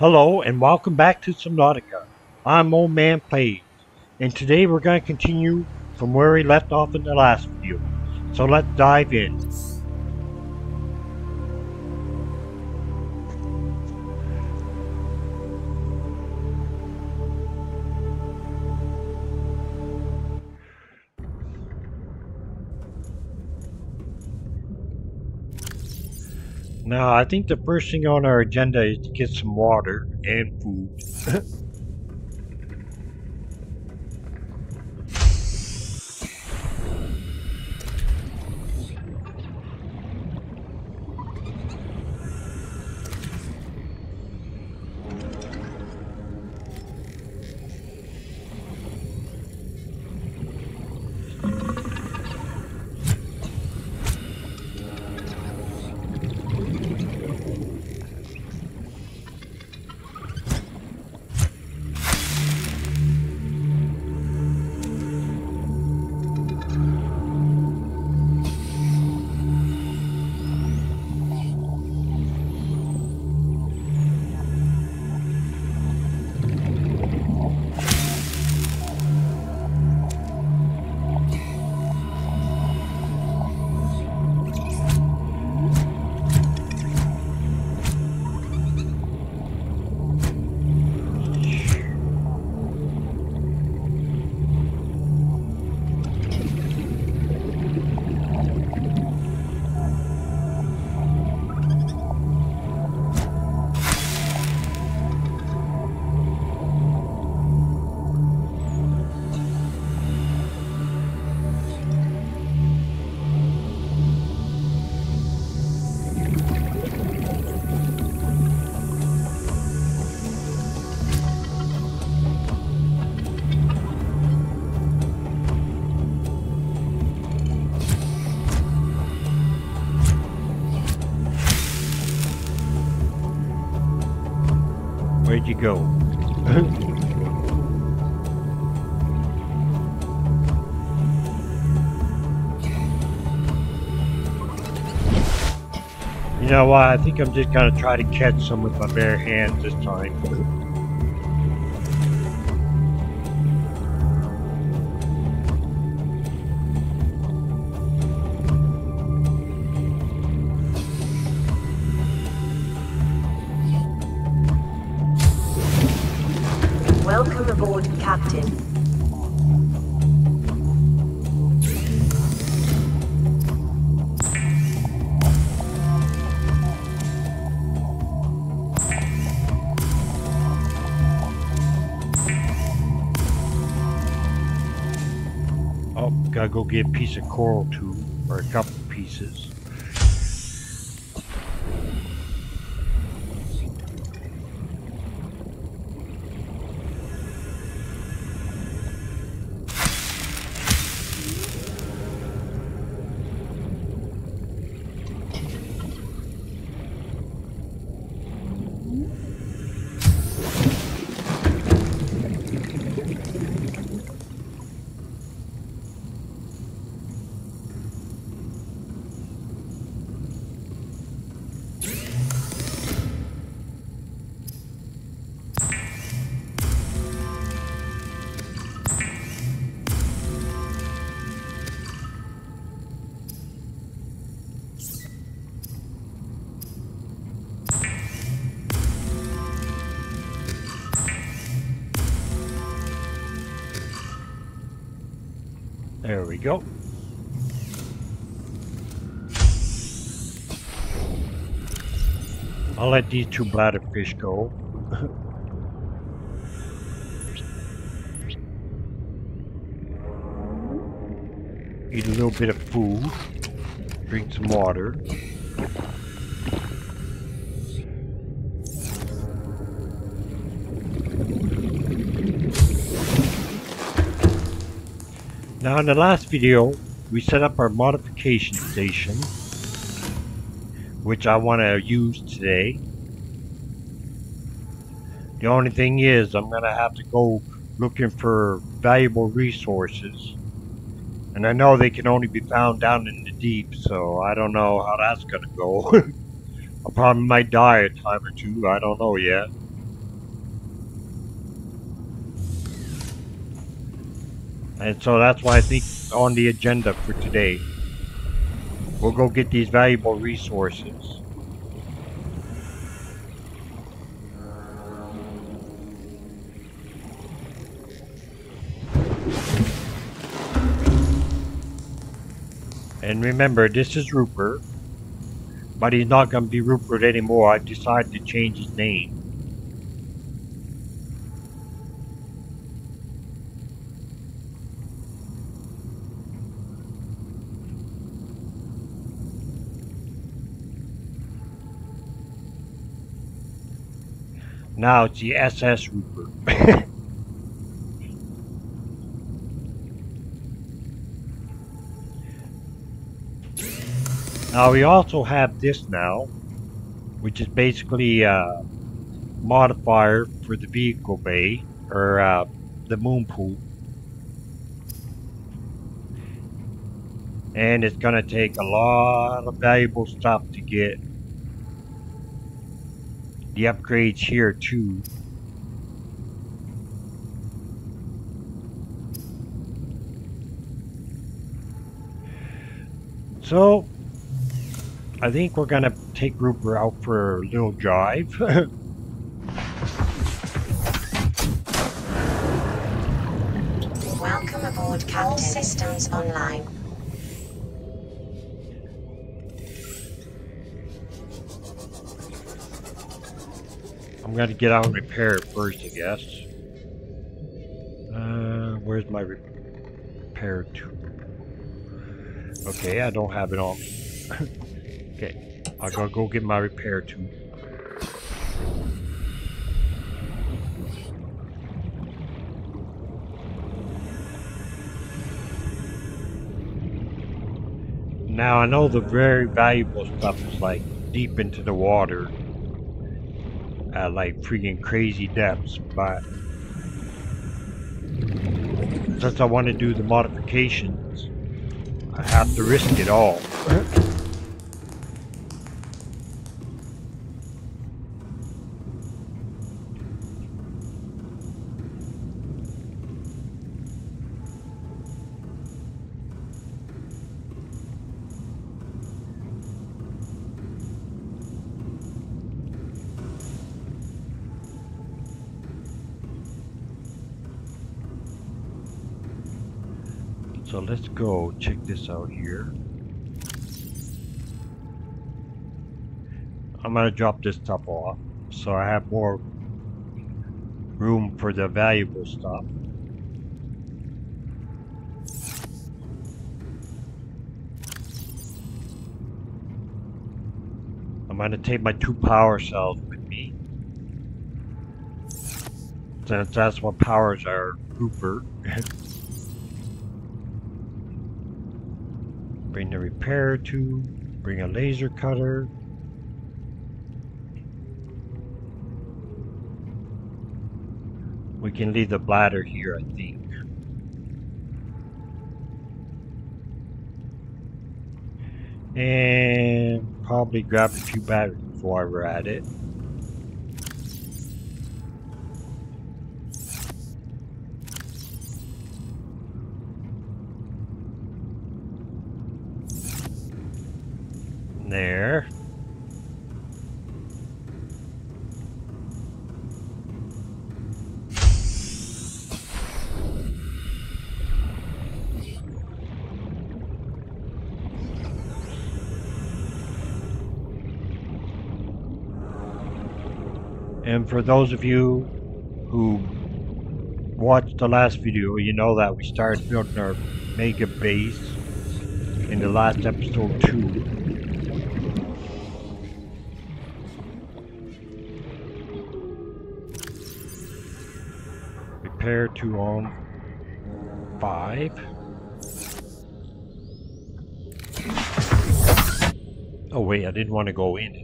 Hello and welcome back to Subnautica. I'm Old Man Playz, and today we're going to continue from where we left off in the last video. So let's dive in. Now, I think the first thing on our agenda is to get some water and food. what? I think I'm just gonna try to catch some with my bare hands this time. Piece of coral tube or a couple pieces. Let these two bladderfish go. Eat a little bit of food. Drink some water. Now in the last video, we set up our modification station, which I want to use today. The only thing is, I'm going to have to go looking for valuable resources. And I know they can only be found down in the deep, so I don't know how that's going to go. I probably might die a time or two, I don't know yet. And so that's why I think on the agenda for today. We'll go get these valuable resources. And remember, this is Rupert. But he's not going to be Rupert anymore. I've decided to change his name. Now it's the SS Rupert. Now we also have this now, which is basically a modifier for the vehicle bay, or uh, the moon pool. And it's going to take a lot of valuable stuff to get the upgrades here too. So, I think we're gonna take Rupert out for a little drive. Welcome aboard, Captain. All systems online. I'm gonna get out and repair it first, I guess. Uh, where's my repair tool? Okay, I don't have it on. Okay, I gotta go get my repair tool. Now I know the very valuable stuff is like deep into the water at like freaking crazy depths, but since I want to do the modifications, I have to risk it all. So let's go check this out here. I'm gonna drop this stuff off so I have more room for the valuable stuff. I'm gonna take my two power cells with me. Since that's what powers our Rupert. Bring the repair tool. Bring a laser cutter. We can leave the bladder here, I think. And probably grab a few batteries before we're at it. There. And for those of you who watched the last video, you know that we started building our mega base in the last episode 2. Repair to on 5. Oh wait, I didn't want to go in.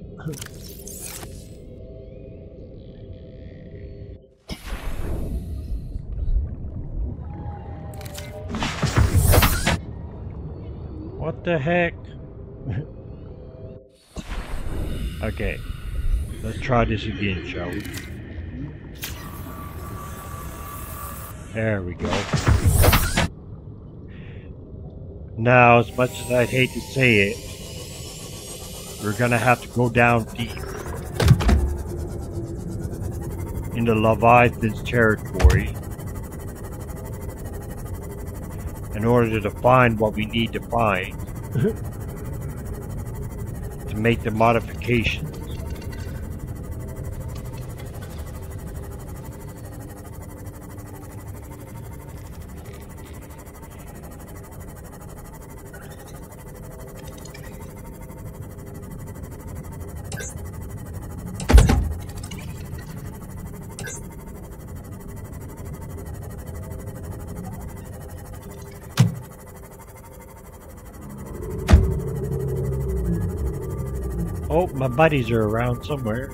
What the heck? okay. Let's try this again, shall we? There we go. Now, as much as I'd hate to say it, we're gonna have to go down deep into Leviathan's territory in order to find what we need to find to make the modifications. Buddies are around somewhere.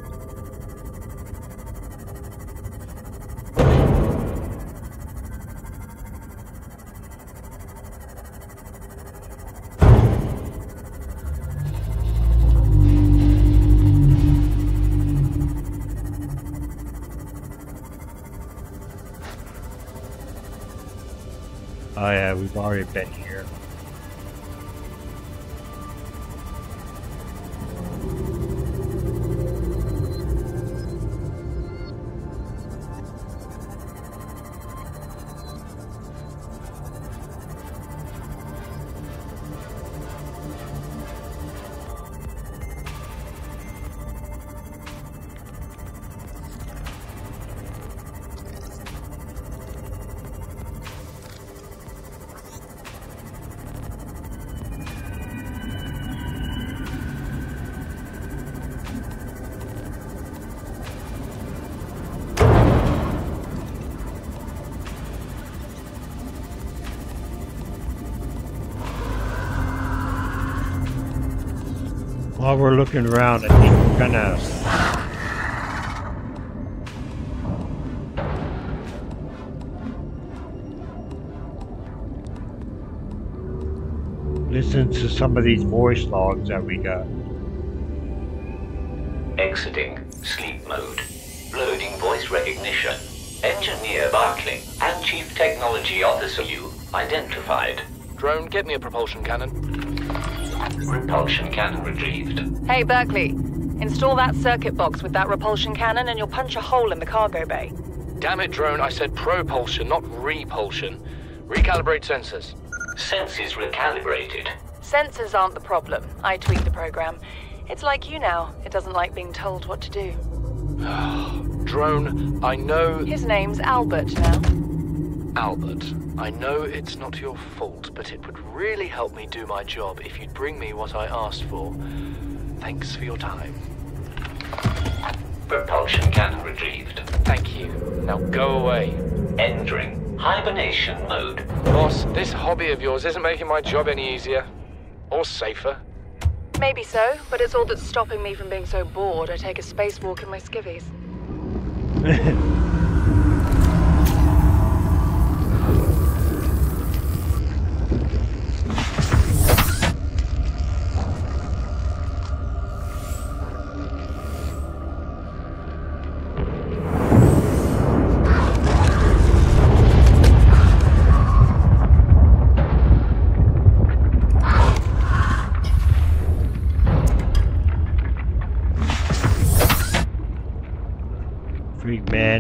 Oh yeah, we've already been here. While we're looking around, I think we're gonna listen to some of these voice logs that we got. Exiting sleep mode. Loading voice recognition. Engineer Barclay and Chief Technology Officer you identified. Drone, get me a propulsion cannon. Repulsion cannon retrieved. Hey, Berkeley. Install that circuit box with that repulsion cannon and you'll punch a hole in the cargo bay. Damn it, drone, I said propulsion, not repulsion. Recalibrate sensors. Senses recalibrated. Sensors aren't the problem. I tweaked the program. It's like you now. It doesn't like being told what to do. Drone, I know. His name's Albert now. Albert, I know it's not your fault, but it would really help me do my job if you'd bring me what I asked for. Thanks for your time. Propulsion cannon retrieved. Thank you. Now go away. Entering hibernation mode. Boss, this hobby of yours isn't making my job any easier. Or safer. Maybe so, but it's all that's stopping me from being so bored I take a spacewalk in my skivvies.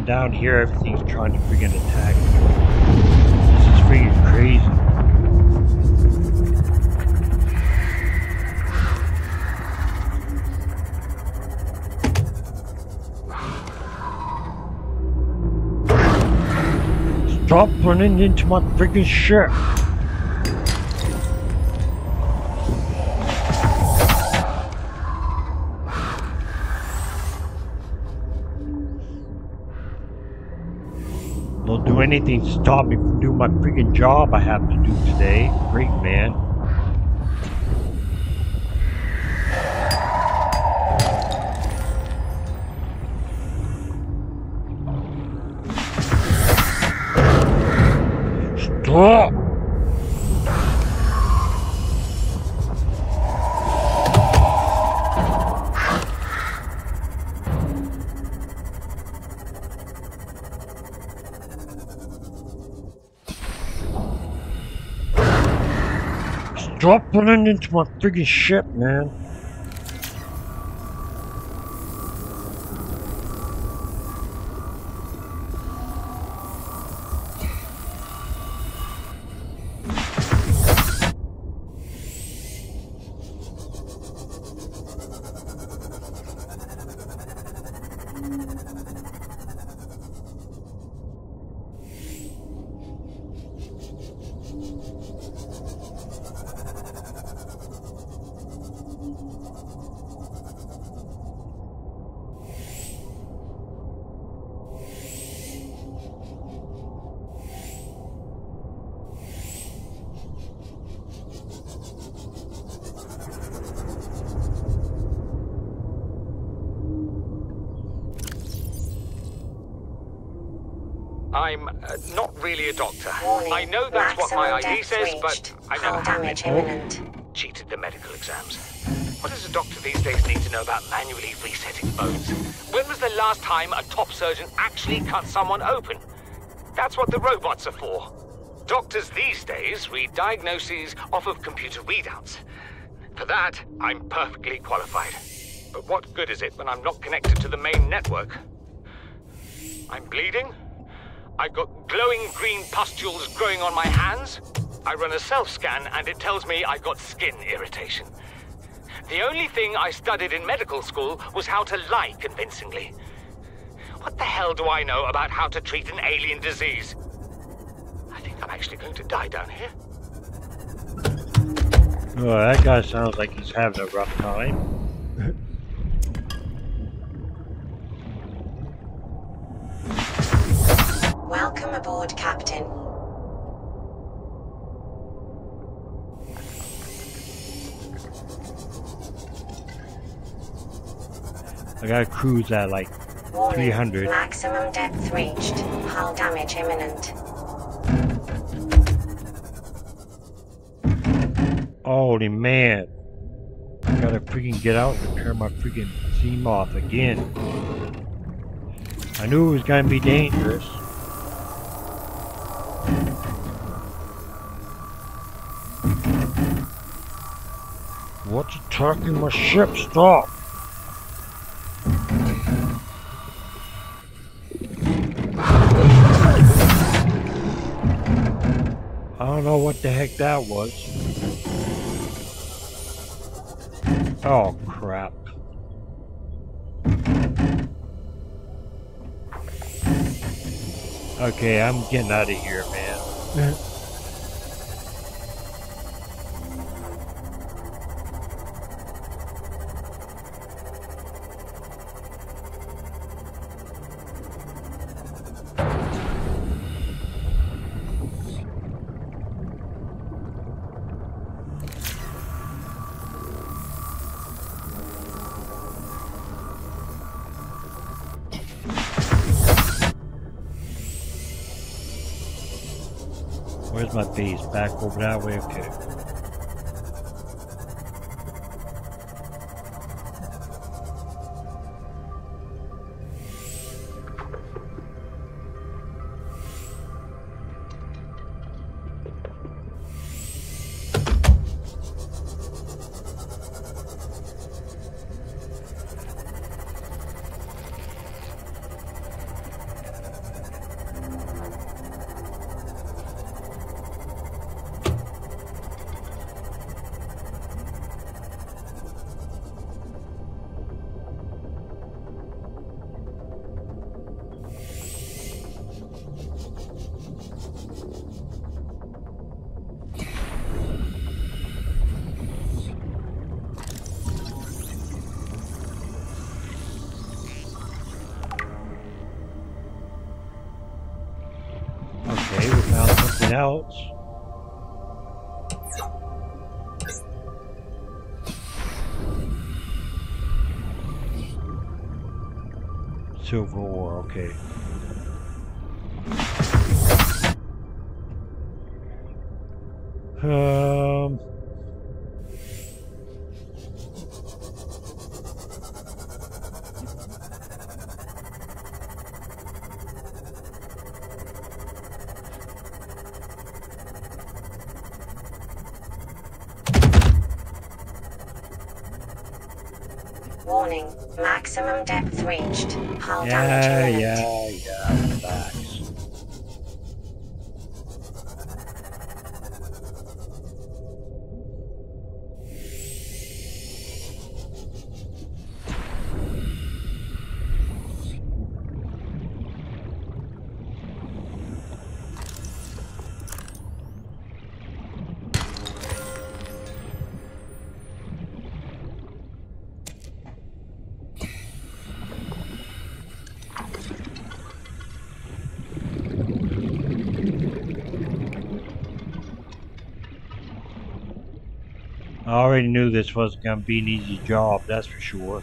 Man, down here everything's trying to freaking attack. This is freaking crazy. Stop running into my freaking ship! Anything to stop me from doing my freaking job I have to do today. Great man. Stop putting into my freaking ship, man. Really a doctor. Warning. I know that's what my ID says, reached. but I Hull never damage imminent. cheated the medical exams. What does a doctor these days need to know about manually resetting bones? When was the last time a top surgeon actually cut someone open? That's what the robots are for. Doctors these days read diagnoses off of computer readouts. For that, I'm perfectly qualified. But what good is it when I'm not connected to the main network? I'm bleeding. I've got glowing green pustules growing on my hands. I run a self-scan and it tells me I've got skin irritation. The only thing I studied in medical school was how to lie convincingly. What the hell do I know about how to treat an alien disease? I think I'm actually going to die down here. Oh, that guy sounds like he's having a rough time. Welcome aboard, Captain. I gotta cruise at like Warning. 300. Maximum depth reached. Hull damage imminent. Holy man. I gotta freaking get out and repair my freaking Seamoth again. I knew it was gonna be dangerous. What's attacking my ship? Stop! I don't know what the heck that was. Oh crap. Okay, I'm getting out of here, man. Back over that way? Okay. Silver ore, okay. I already knew this wasn't gonna be an easy job, that's for sure.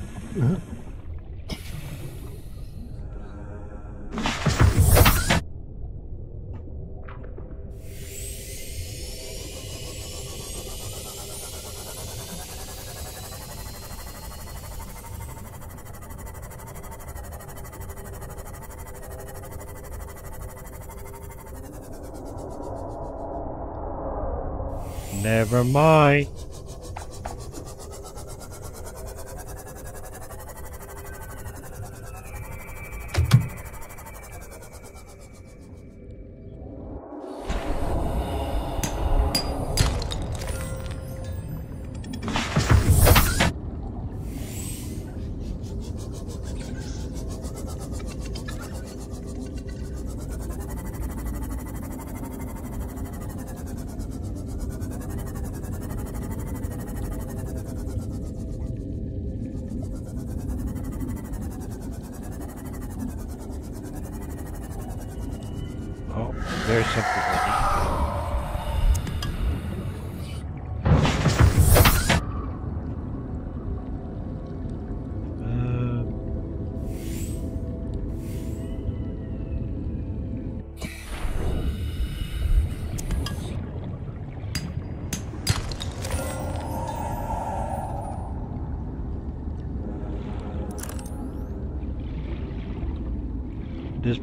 Never mind.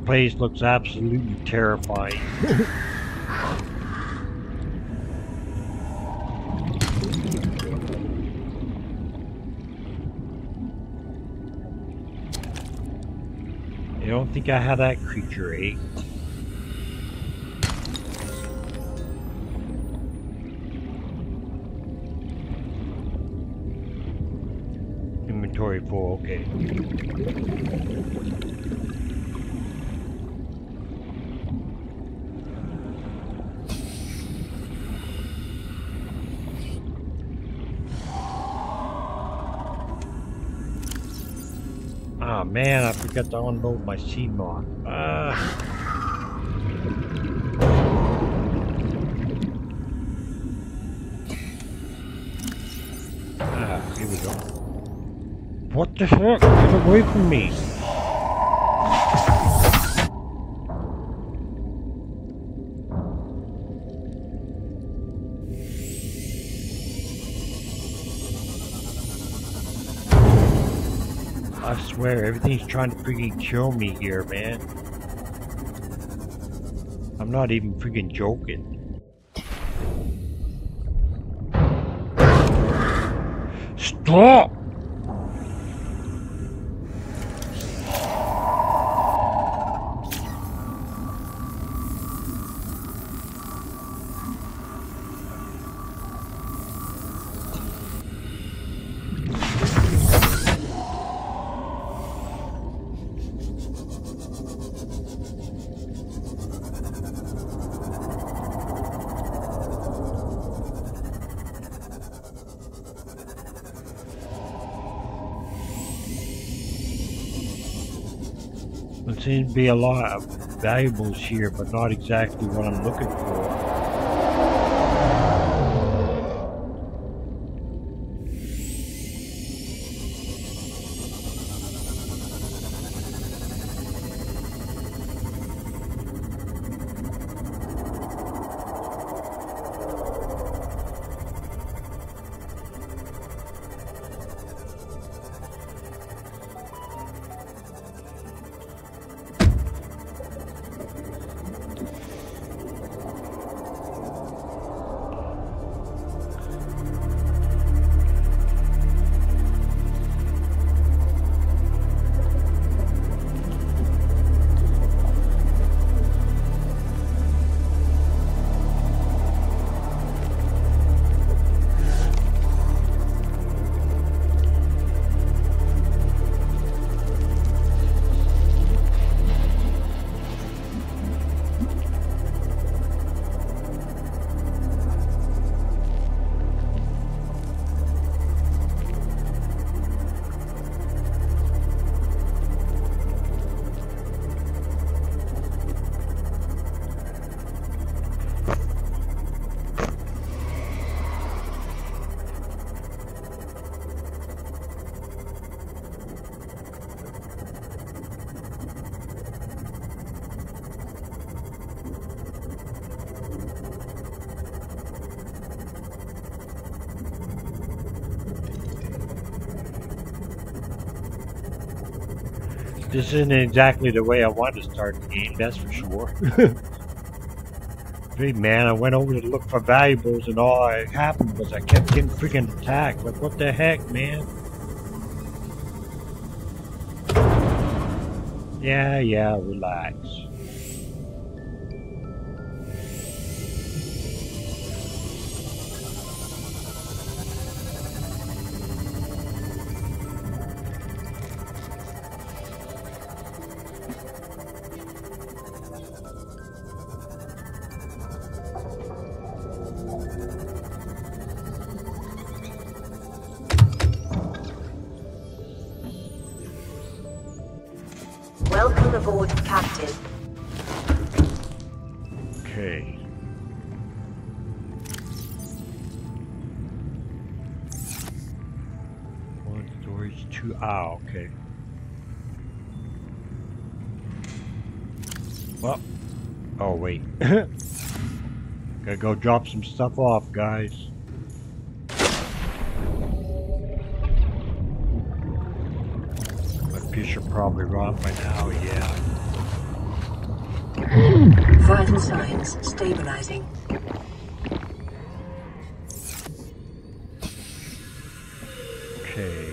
Place looks absolutely terrifying. I don't think I have that creature, eh? Inventory full, okay. Forgot to unload my Seamoth. Ah. Ah, here we go. What the heck? Get away from me! Swear, everything's trying to freaking kill me here, man. I'm not even freaking joking. Stop! Be a lot of valuables here, but not exactly what I'm looking for. This isn't exactly the way I wanted to start the game, that's for sure. hey man, I went over to look for valuables and all that happened was I kept getting freaking attacked. Like what the heck, man? Yeah, yeah, relax. Gotta go drop some stuff off, guys. My fish are probably rot by now, yeah. Vital signs stabilizing. Okay.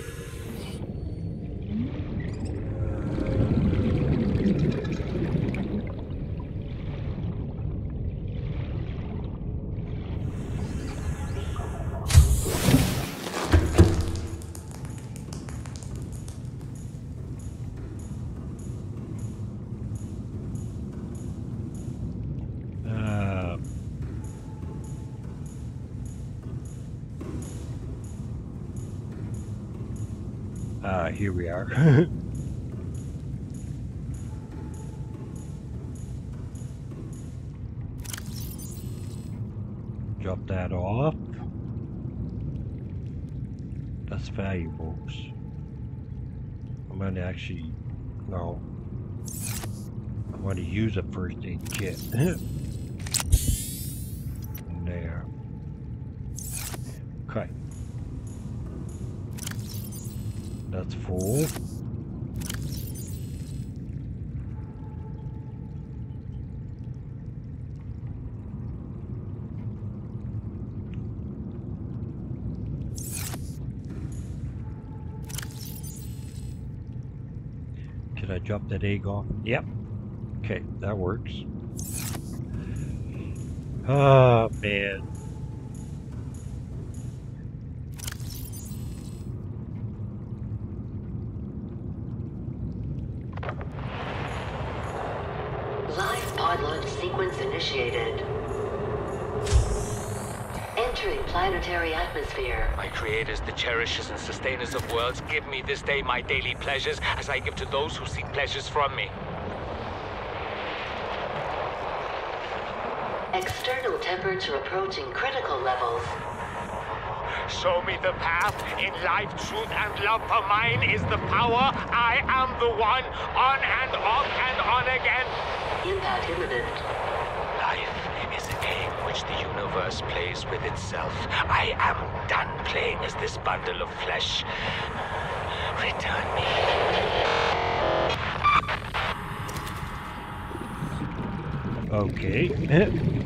Uh, uh, Drop that off. That's valuables. I'm gonna actually, no. I'm gonna use a first aid kit. That's full. Did I drop that egg off? Yep. Okay, that works. Oh, man. Lifepod launch sequence initiated. Entering planetary atmosphere. My creators, the cherishers and sustainers of worlds, give me this day my daily pleasures as I give to those who seek pleasures from me. External temperature approaching critical levels. Show me the path. In life, truth, and love for mine is the power. I am the one, on and off and on again. Impact imminent. Life is a game which the universe plays with itself. I am done playing as this bundle of flesh. Return me. Okay. Eh.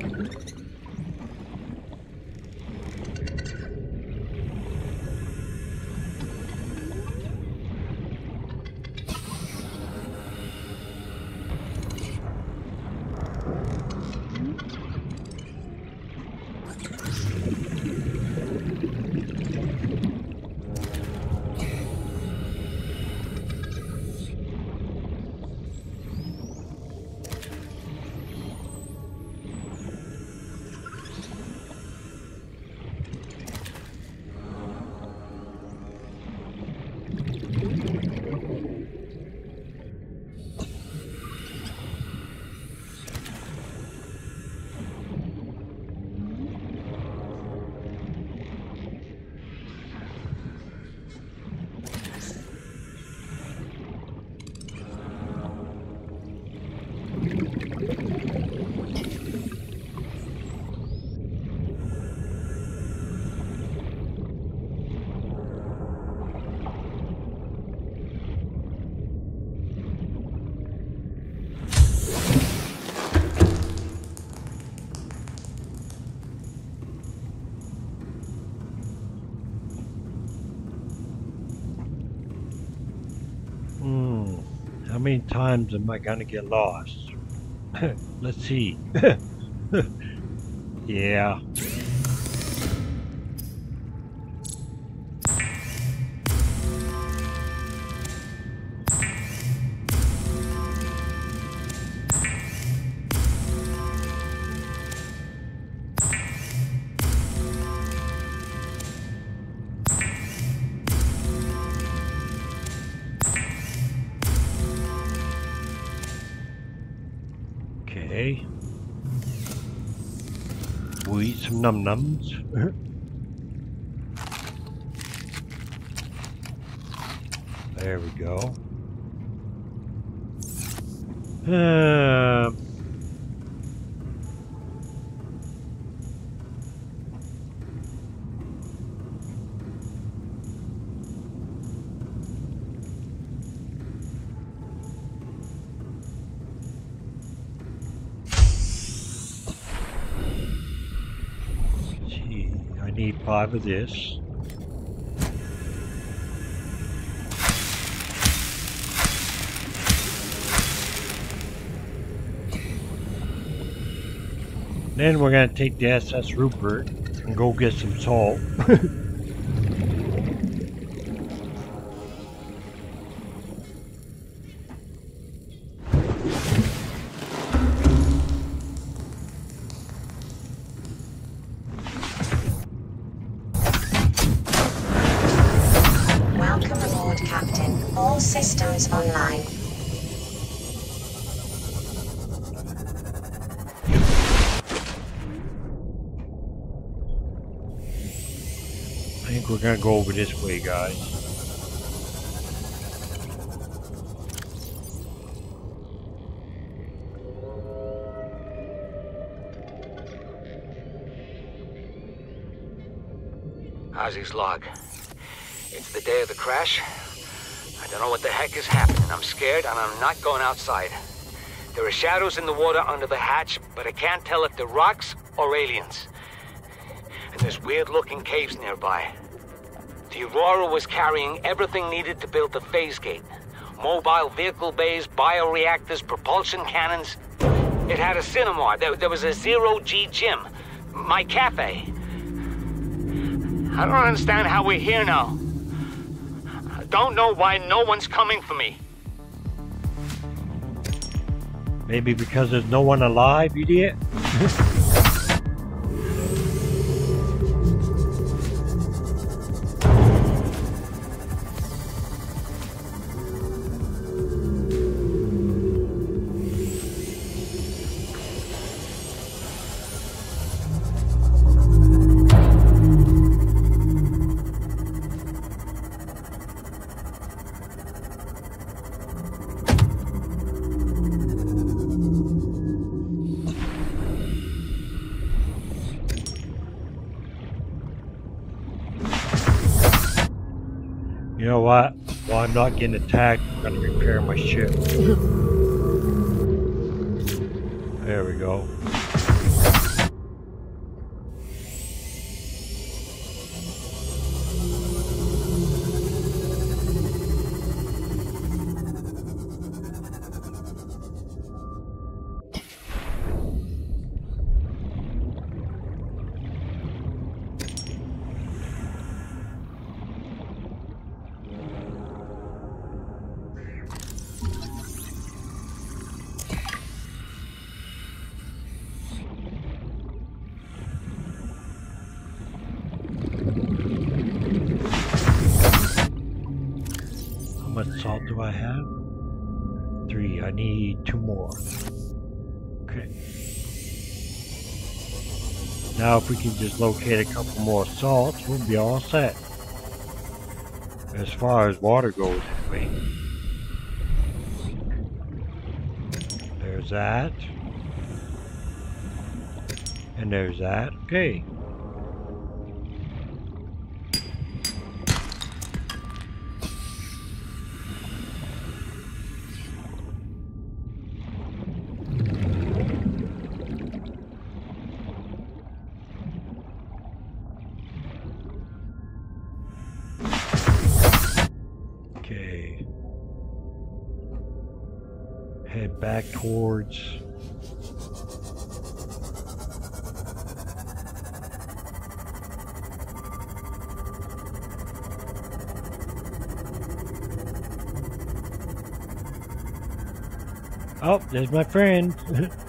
Many times am I gonna get lost? Let's see. yeah. Some num nums. there we go. Um, gee, I of this. Then we're gonna take the SS Rupert and go get some salt. Not going outside. There are shadows in the water under the hatch, but I can't tell if they're rocks or aliens. And there's weird looking caves nearby. The Aurora was carrying everything needed to build the phase gate. Mobile vehicle bays, bioreactors, propulsion cannons. It had a cinema. There, there was a zero-G gym. My cafe. I don't understand how we're here now. I don't know why no one's coming for me. Maybe because there's no one alive, idiot? You not getting attacked, I'm gonna repair my ship. there we go. Can just locate a couple more salts, we'll be all set. As far as water goes, anyway. There's that. And there's that. Okay. Back towards Oh, there's my friend.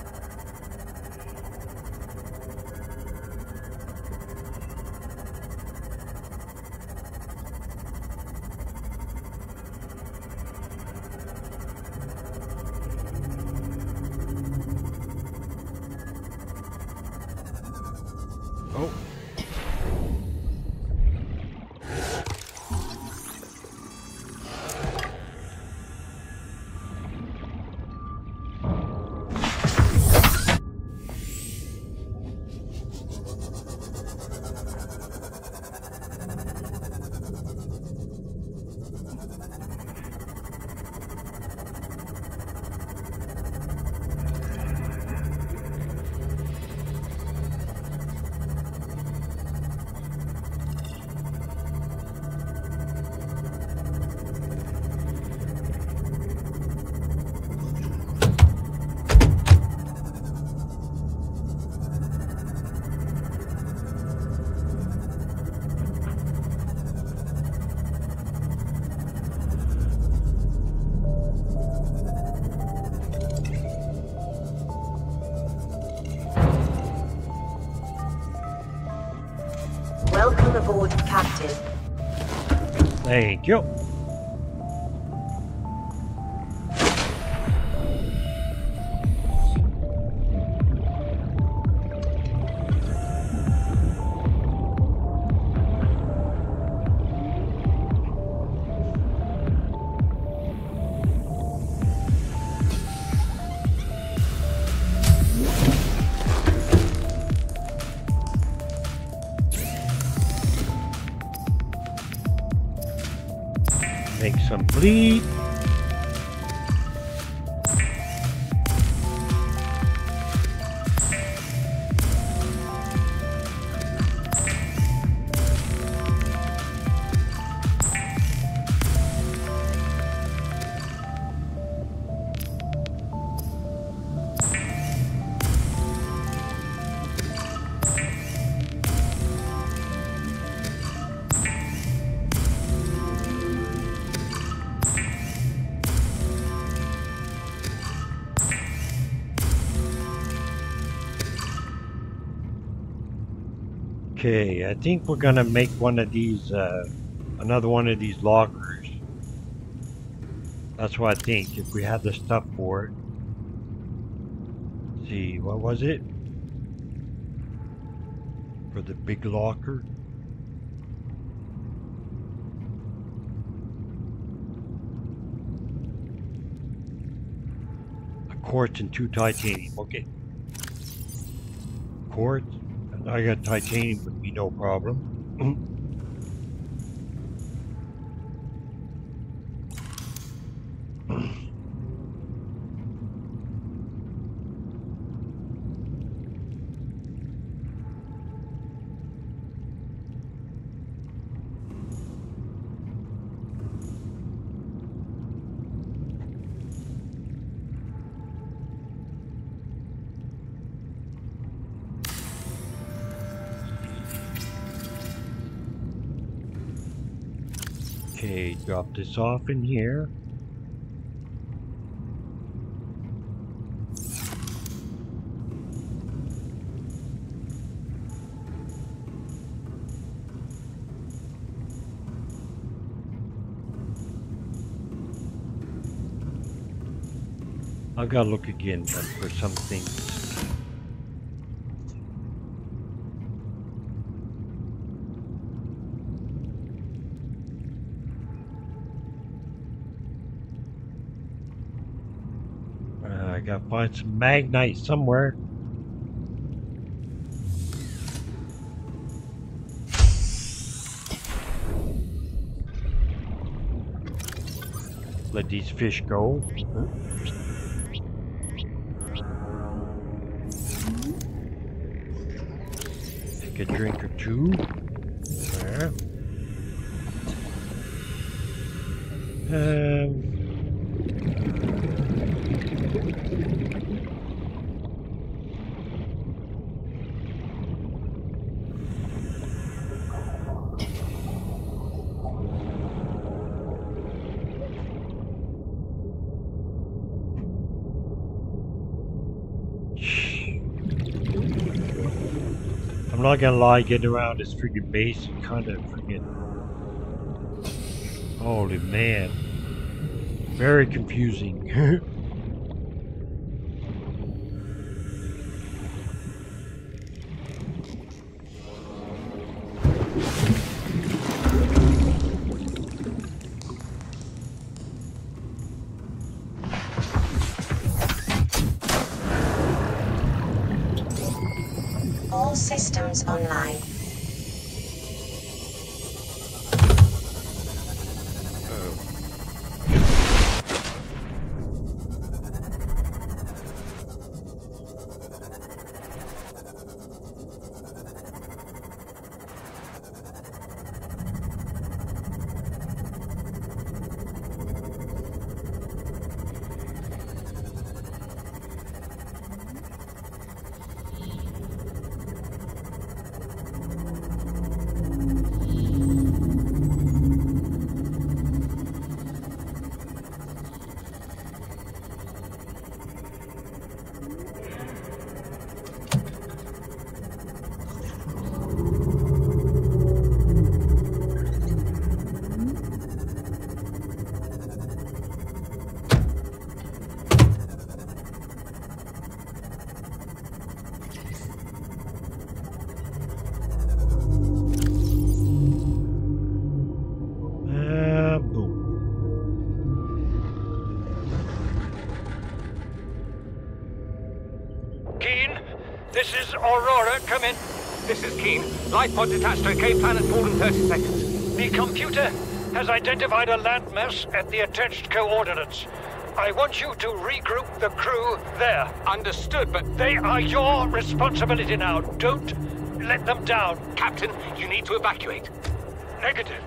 Thank I think we're gonna make one of these, uh, another one of these lockers. That's what I think, if we have the stuff for it. Let's see, what was it? For the big locker? A quartz and two titanium, okay. Quartz, I got titanium no problem. Mm-hmm. Okay, drop this off in here. I've got to look again for some things. Uh, I gotta find some magnite somewhere. Let these fish go. Take a drink or two. There. Um, I'm not gonna lie, getting around this freaking base is kind of freaking. Holy man. Very confusing. pod detached to Cape Planet Pool in 30 seconds. The computer has identified a landmass at the attached coordinates. I want you to regroup the crew there. Understood, but They are your responsibility now. Don't let them down. Captain, you need to evacuate. Negative.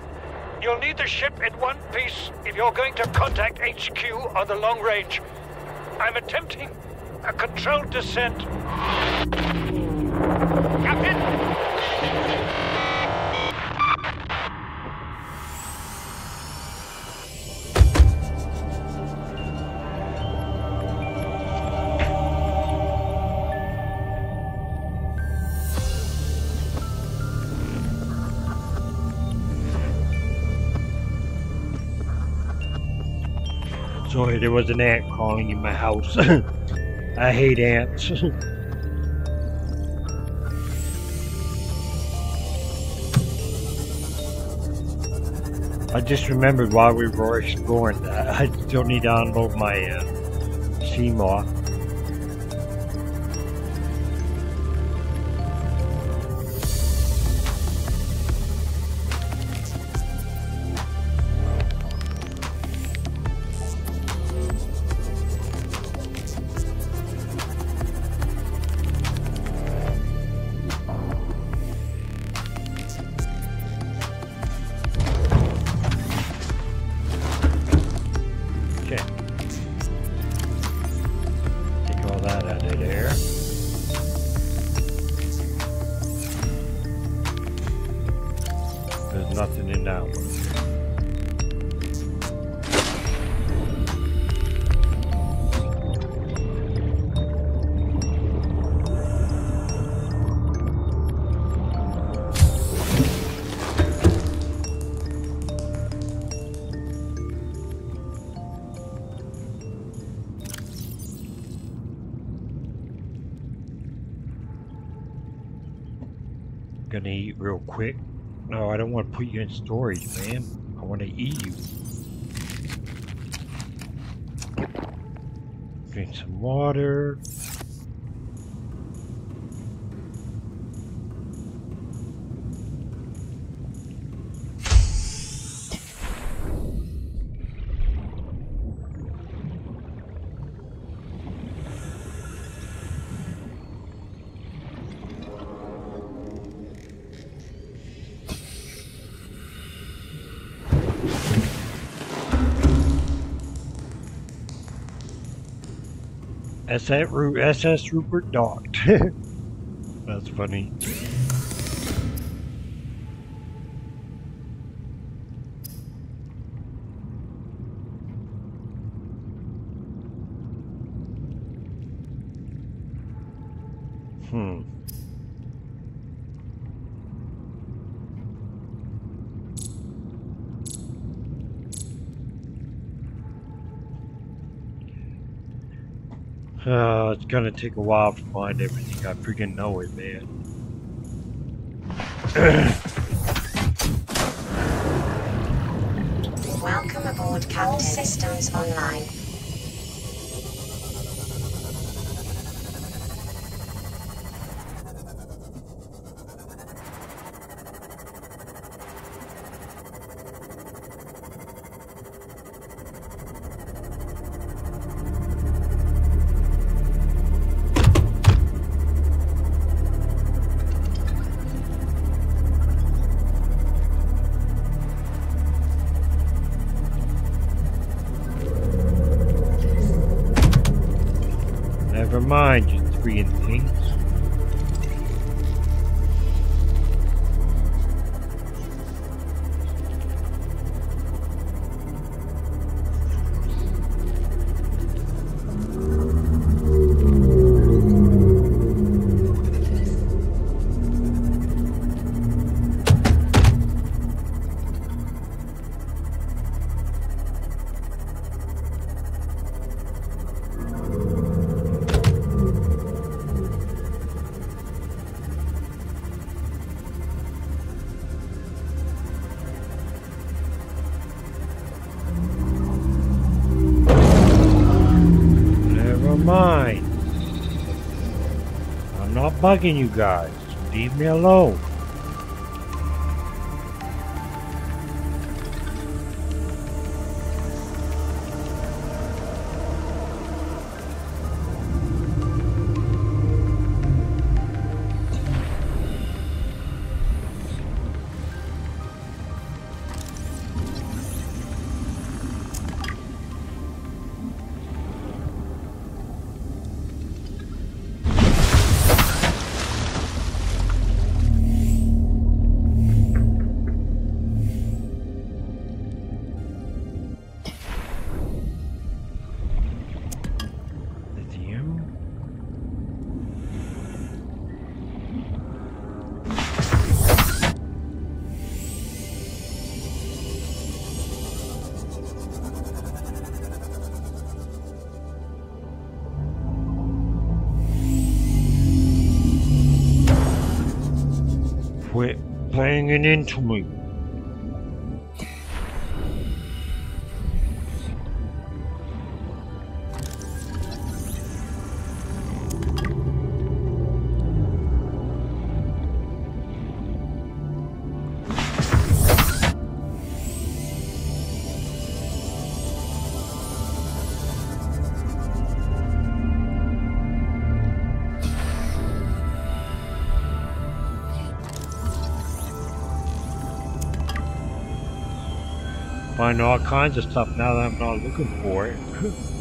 You'll need the ship in one piece if you're going to contact HQ on the long range. I'm attempting a controlled descent. Captain! There was an ant crawling in my house. I hate ants. I just remembered while we were exploring that I still need to unload my uh. Okay. Put you in storage, man. I want to eat you. Drink some water. SS, Ru- Rupert docked. That's funny. Hmm. It's gonna take a while to find everything. I freaking know it, man. Welcome aboard Count Systems Online. Bugging you guys. Leave me alone. Playing it into me. Find all kinds of stuff now that I'm not looking for it.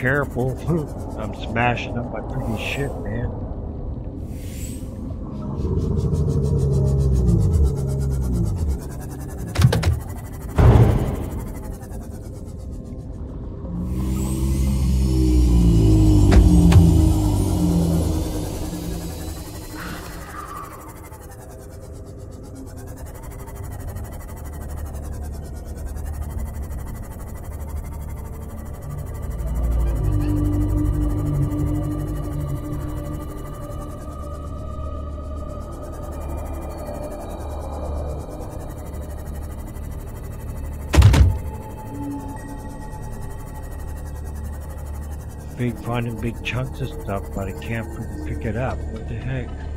careful. I'm smashing up my pretty shit, man. Finding big chunks of stuff, but I can't pick it up. What the heck?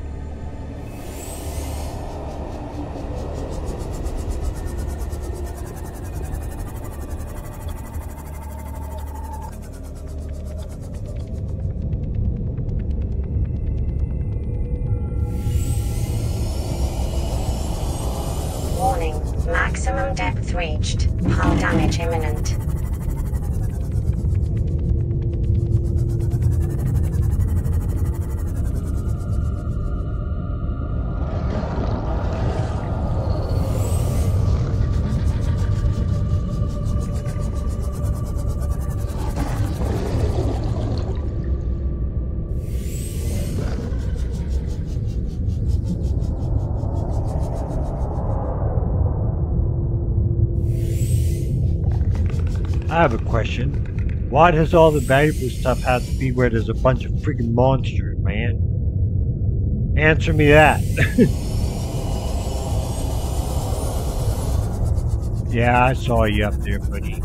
Why does all the valuable stuff have to be where there's a bunch of freaking monsters, man? Answer me that. yeah, I saw you up there, buddy.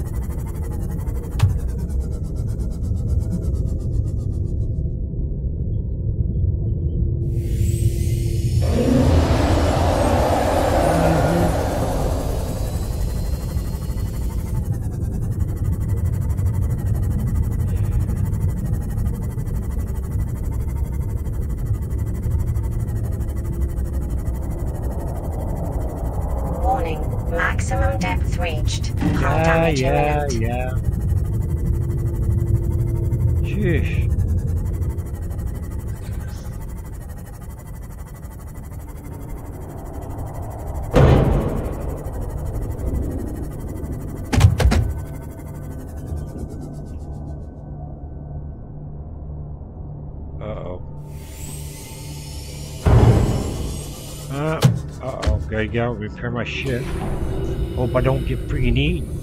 Go repair my ship. Hope I don't get freaking eaten.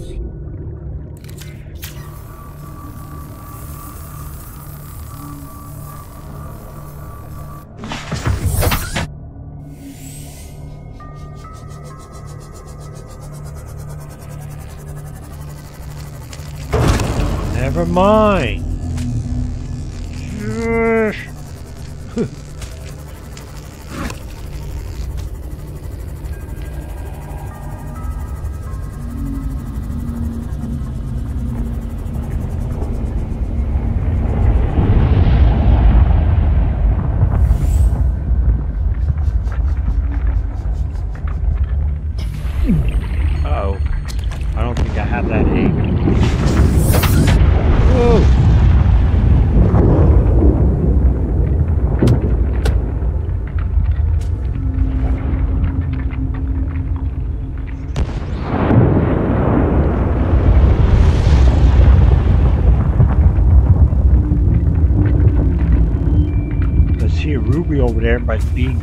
Never mind.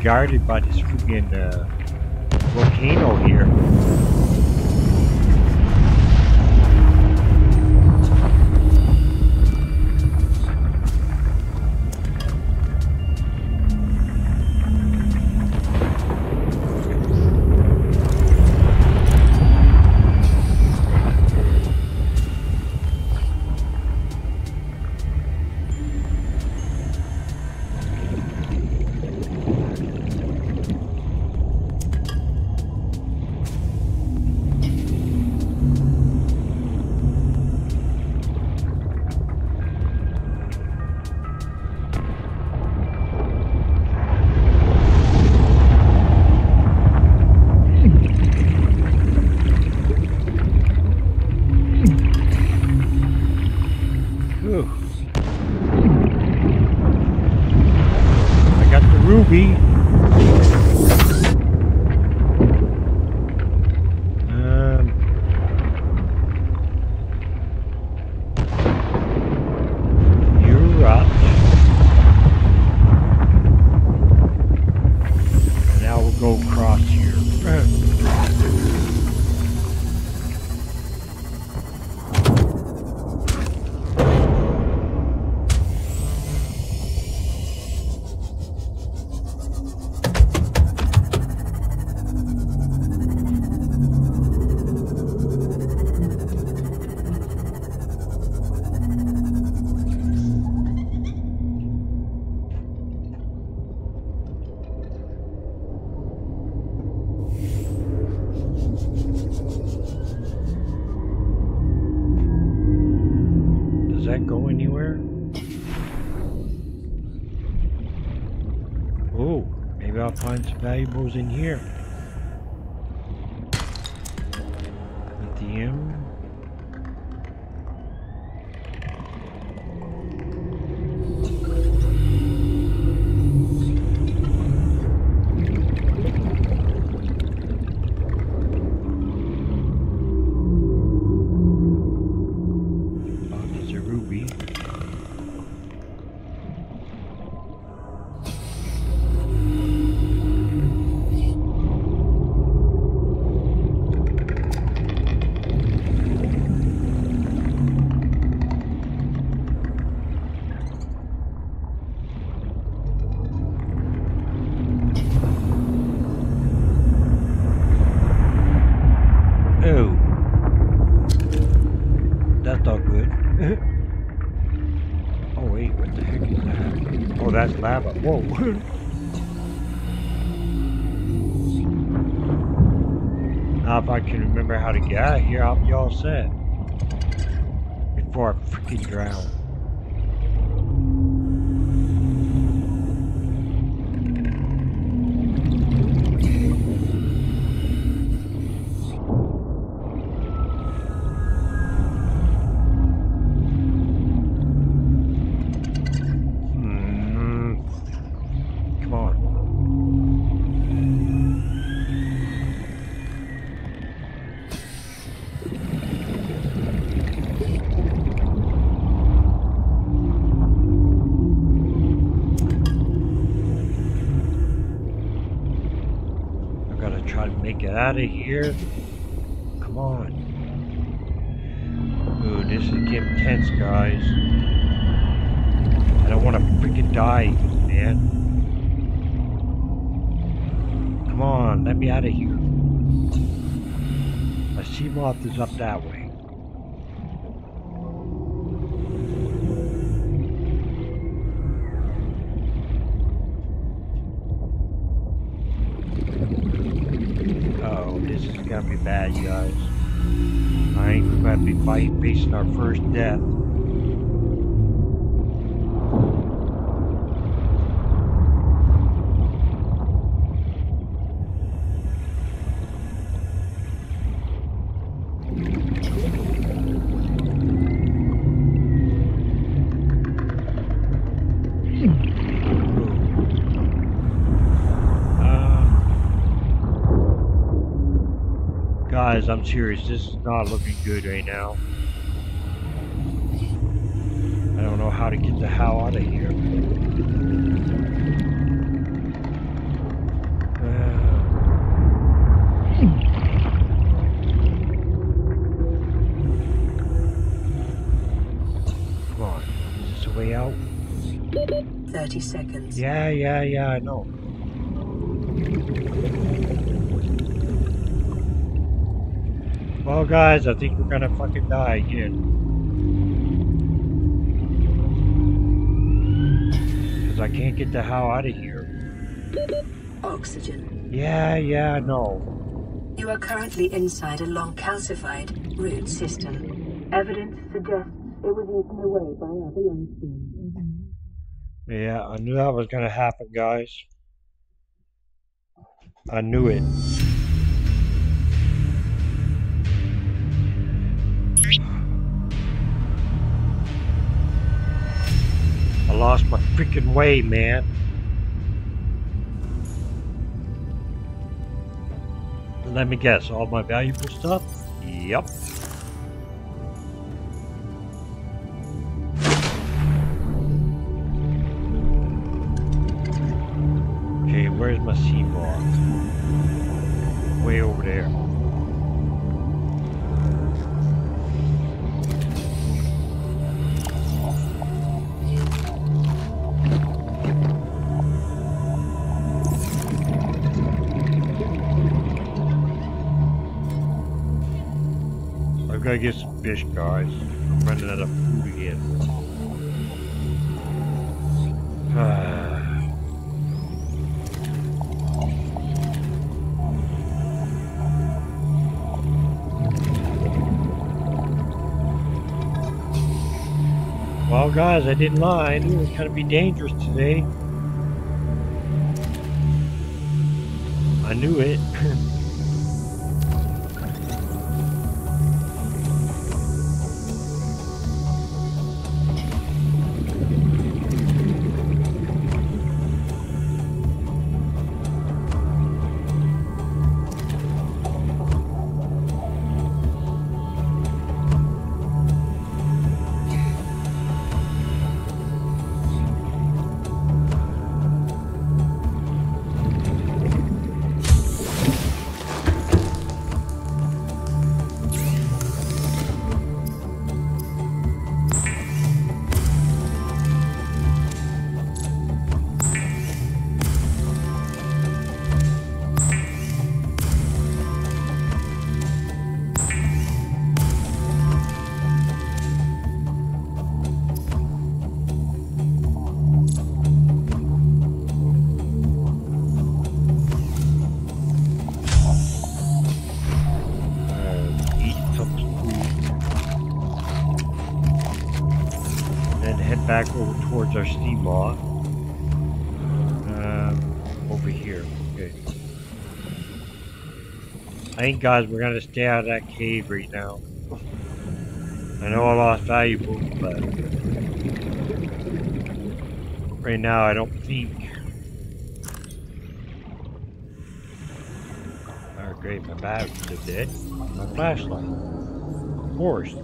Guarded by this freaking uh, in here. How to get out of here, I'll be all set. Before I freaking drown. Moth is up that way. Oh, this is gonna be bad, guys. I ain't gonna be fighting, facing our first death. I'm serious. This is not looking good right now. I don't know how to get the hell out of here. Come on. Is this a way out? 30 seconds. Yeah, yeah, yeah, I know. Well, guys, I think we're gonna fucking die again. Because I can't get the hell out of here. Oxygen. Yeah, yeah, no. You are currently inside a long calcified root system. Evidence suggests it was eaten away by other life forms. Yeah, I knew that was gonna happen, guys. I knew it. I lost my freaking way, man. Let me guess, all my valuable stuff? Yep. Okay, where's my sea block? Way over there. To get some fish, guys. I'm running out of food again. Well, guys, I didn't lie. I knew it was going to be dangerous today. I knew it. I think, guys, we're gonna stay out of that cave right now. I know I lost valuables, but right now I don't think. Oh, great, my batteries are dead. My flashlight. Of course.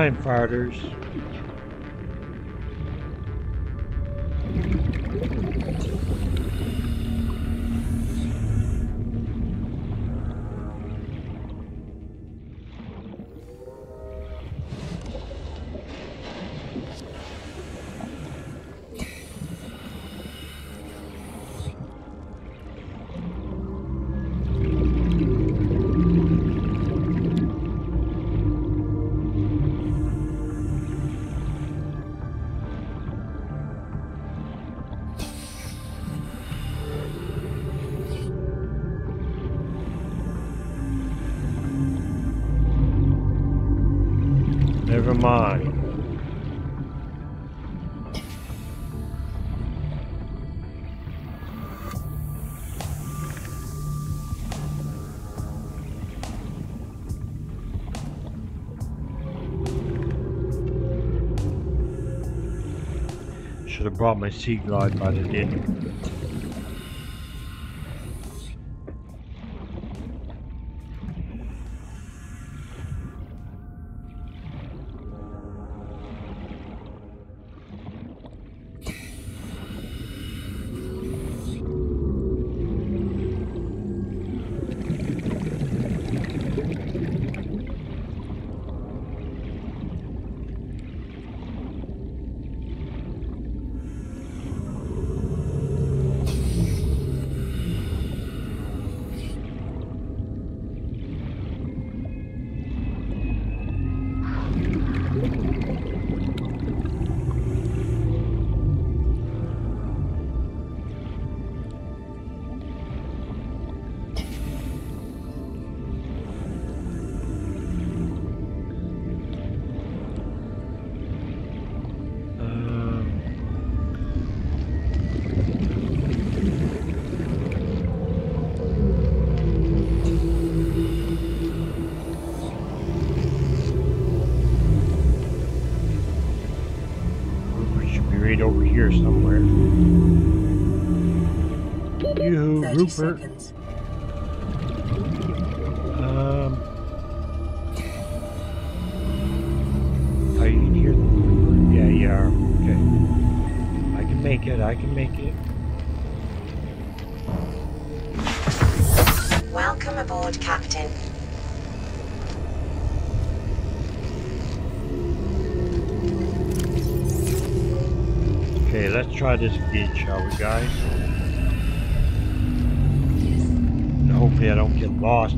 Never mind, brought my Seaglide, by the didn't. Yoo-hoo, 30 Rupert. seconds. Um, are you in here? Rupert? Yeah, you are. Okay. I can make it. I can make it. Welcome aboard, Captain. Okay, let's try this again, shall we, guys? Hopefully I don't get lost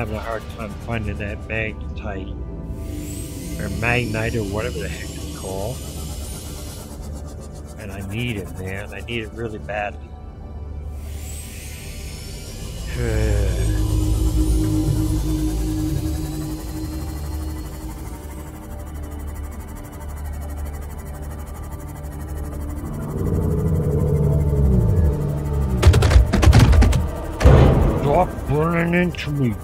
having a hard time finding that magnetite or magnite or whatever the heck it's called. And I need it, man. I need it really badly. Stop running into me.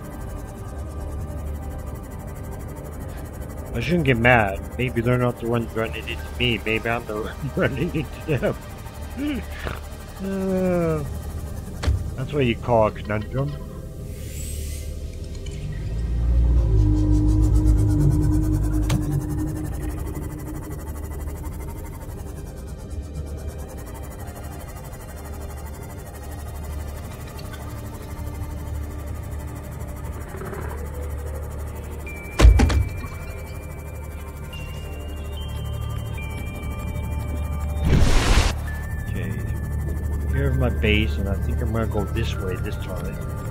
Shouldn't get mad. Maybe they're not the ones running into me. Maybe I'm the one running into them. Uh, that's what you call a conundrum. And I think I'm gonna go this way this time.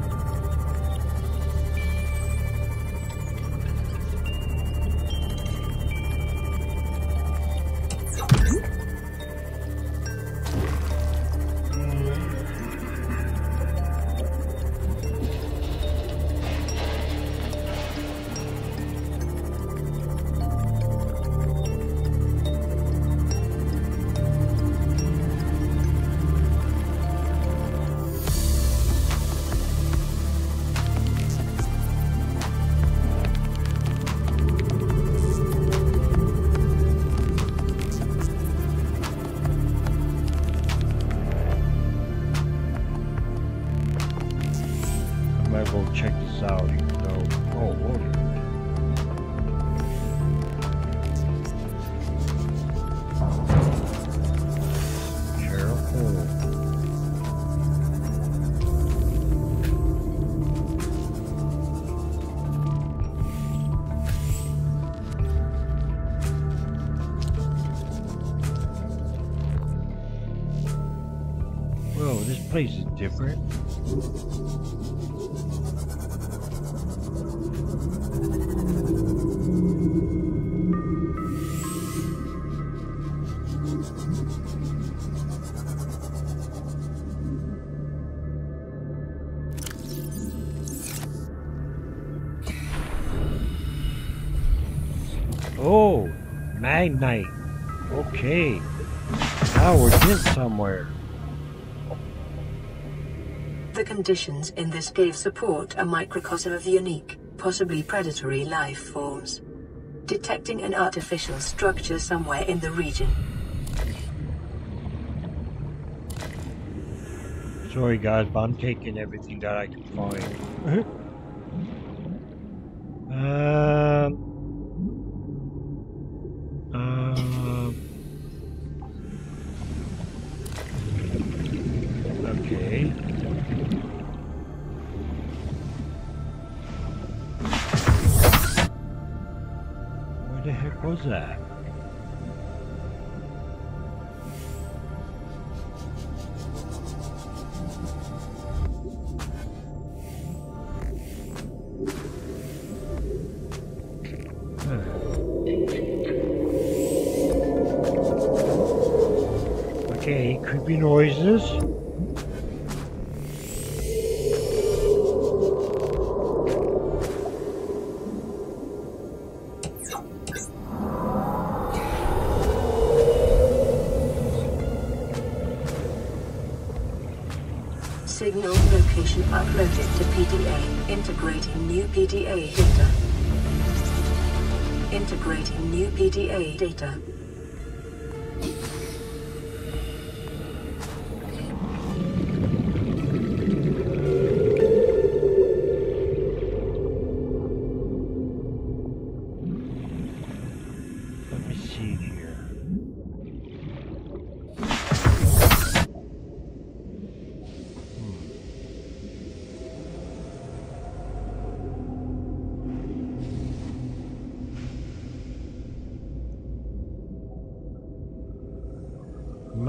Conditions in this cave support a microcosm of unique, possibly predatory life forms. Detecting an artificial structure somewhere in the region. Sorry guys, but I'm taking everything that I can find. Uh-huh.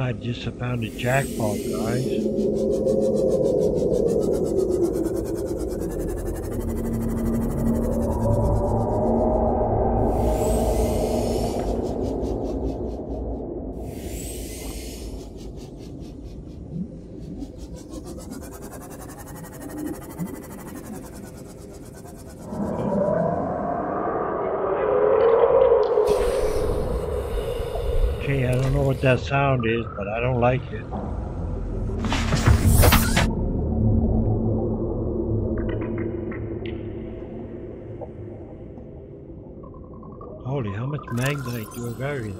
Might just found a jackpot, guys. That sound is, but I don't like it. Holy, how much magnite do I here?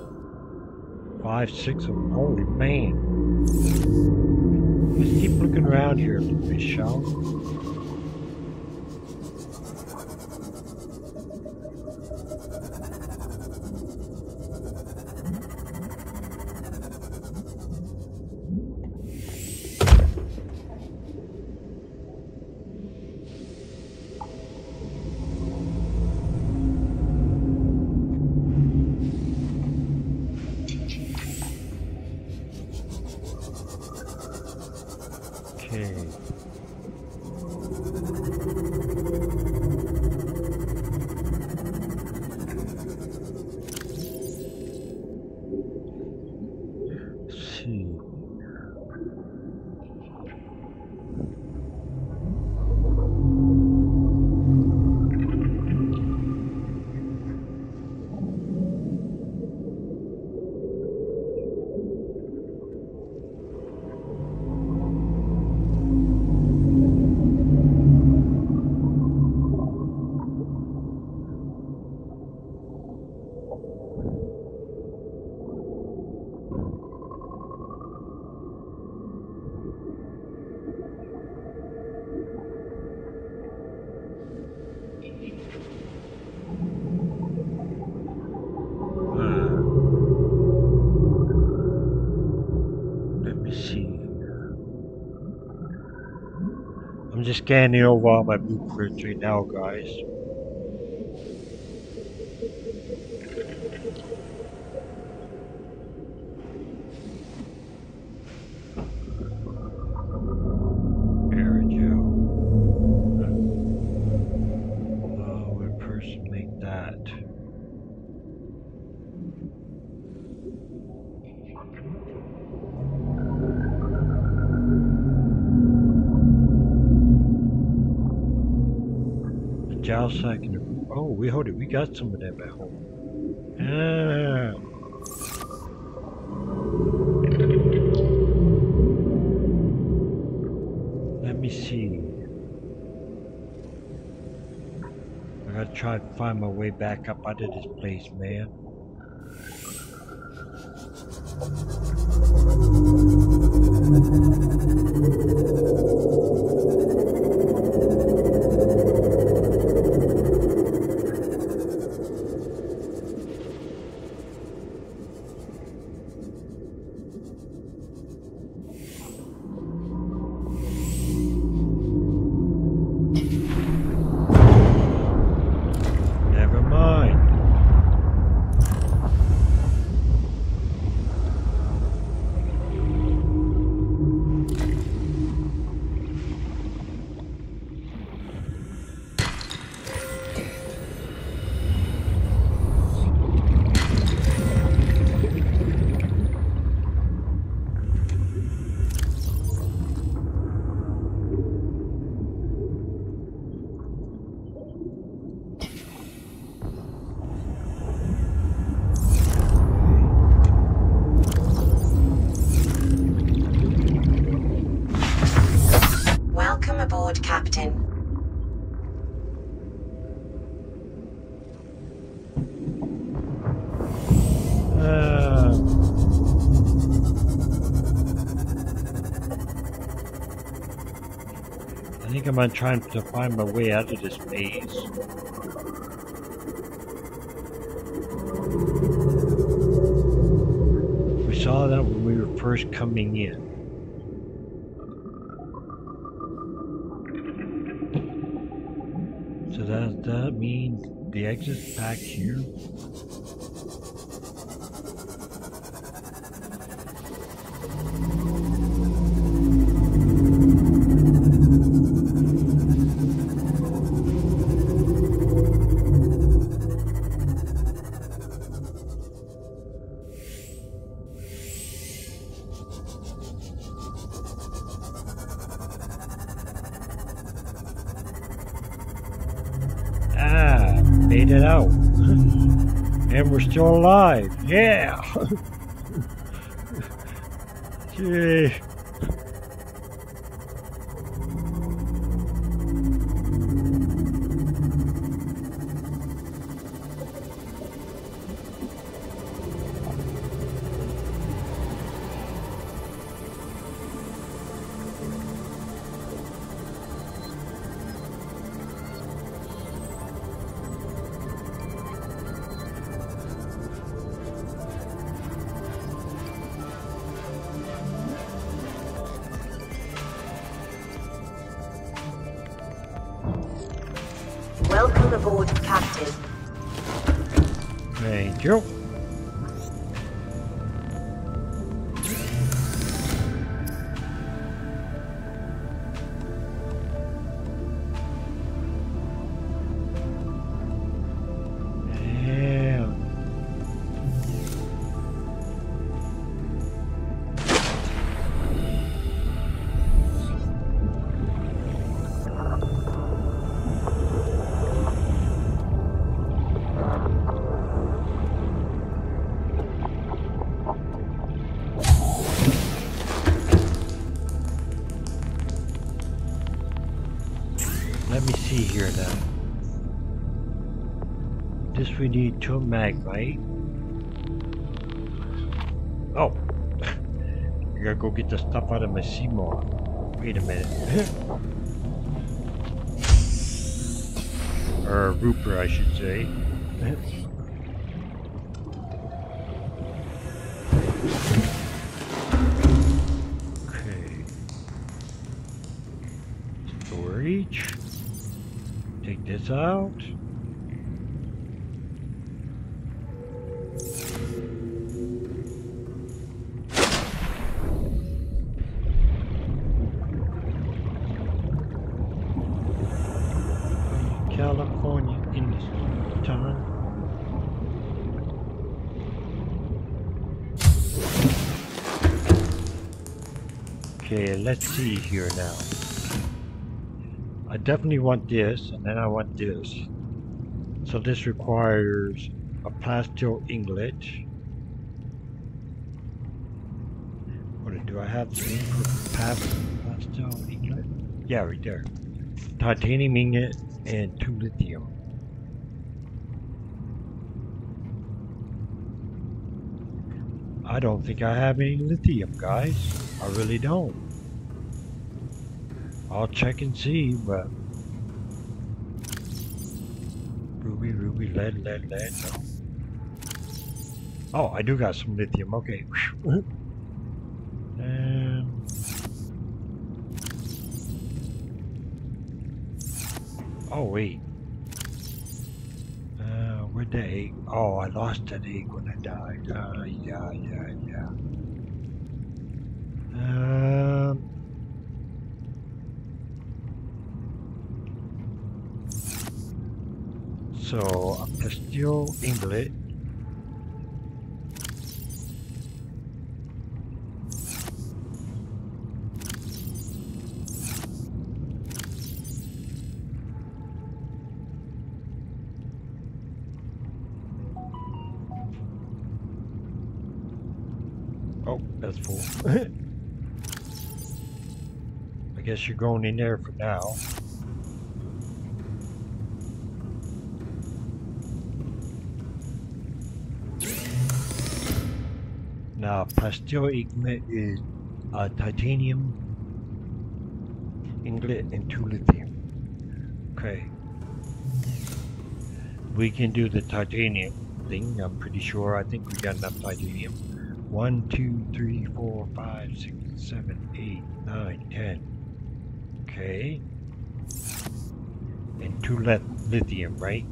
Five, six of them. Holy man. Let's keep looking around here a scanning over all my blueprints right now, guys. Second. Oh, we hold it. We got some of that back home. Ah. Let me see. I gotta try to find my way back up out of this place, man. Never I'm gonna to find my way out of this maze. We saw that when we were first coming in. And we're still alive. Yeah. Yay. Welcome aboard, Captain. Thank you. Need to magnite. Oh! I gotta go get the stuff out of my Seamoth. Wait a minute. or Rupert, I should say. Okay, let's see here now. I definitely want this, and then I want this. So this requires a plasteel ingot. What do I have plasteel ingot? Yeah, right there. Titanium ingot and two lithium. I don't think I have any lithium, guys. I really don't. I'll check and see, but... Ruby, ruby, lead, lead, lead, no. Oh, I do got some lithium, okay. and... Oh, wait. Uh, where'd the egg? Oh, I lost that egg when I died. Uh, yeah, yeah, yeah. Um... So, plasteel ingot. Oh, that's full. I guess you're going in there for now. Now, plasteel ingot is uh, titanium ingot and two lithium. Okay. We can do the titanium thing, I'm pretty sure. I think we got enough titanium. One, two, three, four, five, six, seven, eight, nine, ten. Okay. And two lithium, right?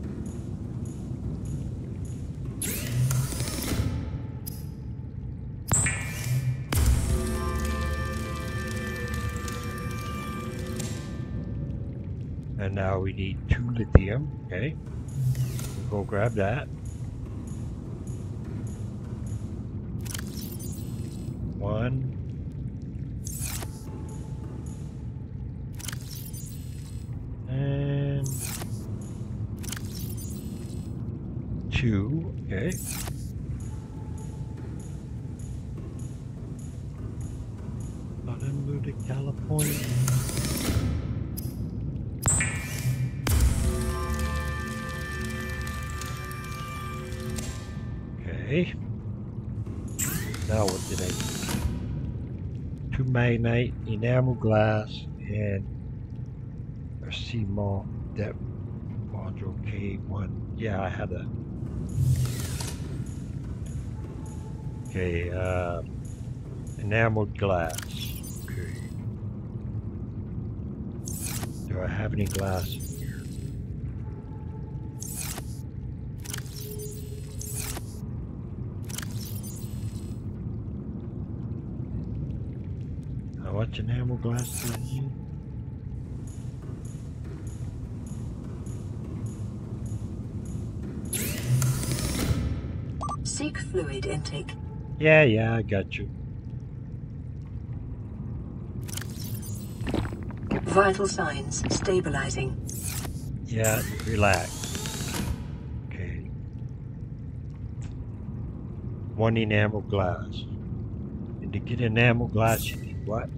And now we need two lithium, okay? We'll go grab that. One. And two, okay. California. Okay. Now what did I do? Two magnite, enamel glass, and a Seamoth depth module K1. Yeah, I had a. Okay, uh, enameled glass. Okay. Do I have any glass in here? How much enamel glass need? Seek fluid intake. Yeah, yeah, I got you. Vital signs stabilizing. Yeah, relax. Okay. One enamel glass. And to get enamel glass, you need what?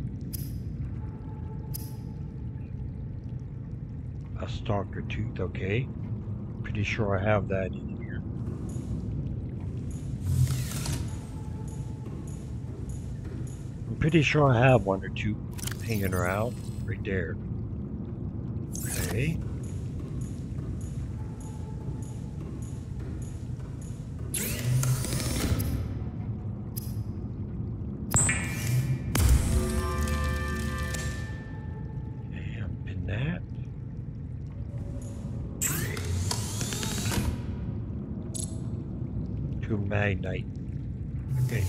Stalker tooth, okay. Pretty sure I have that in here. I'm pretty sure I have one or two hanging around right there. Okay, Night. Okay.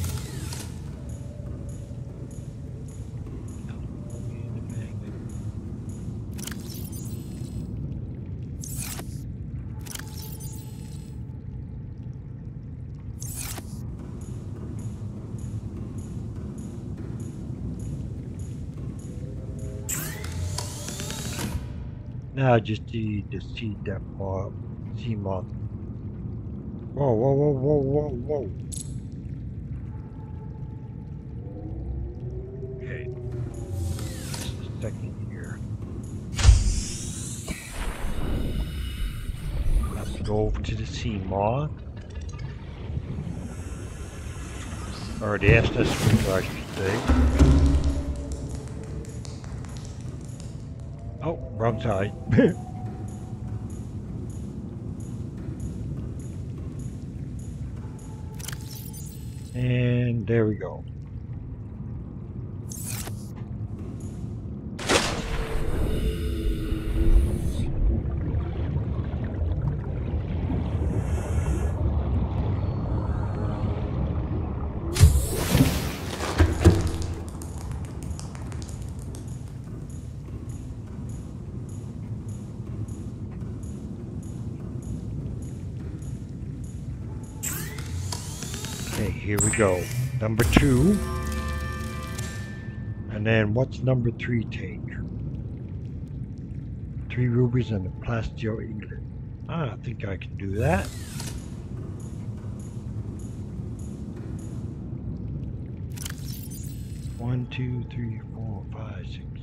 Now just to, to see that part, Seamoth Whoa, whoa, whoa, whoa, whoa, whoa. Okay. Just here. Have to go over to the Seamoth. Or the SS I should say. Oh, wrong side. and there we go. Here we go. What's number three take? Three rubies and a plasteel ingot. Ah, I think I can do that. One, two, three, four, five, six,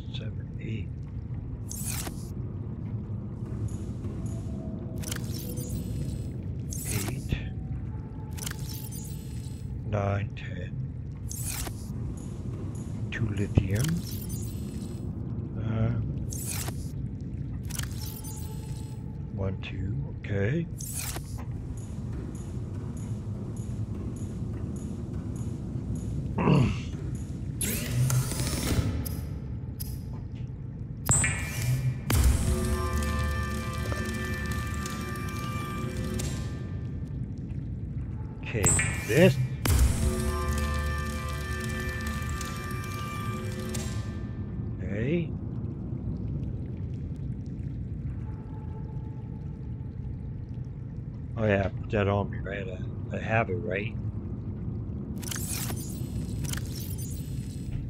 I, I have it, right?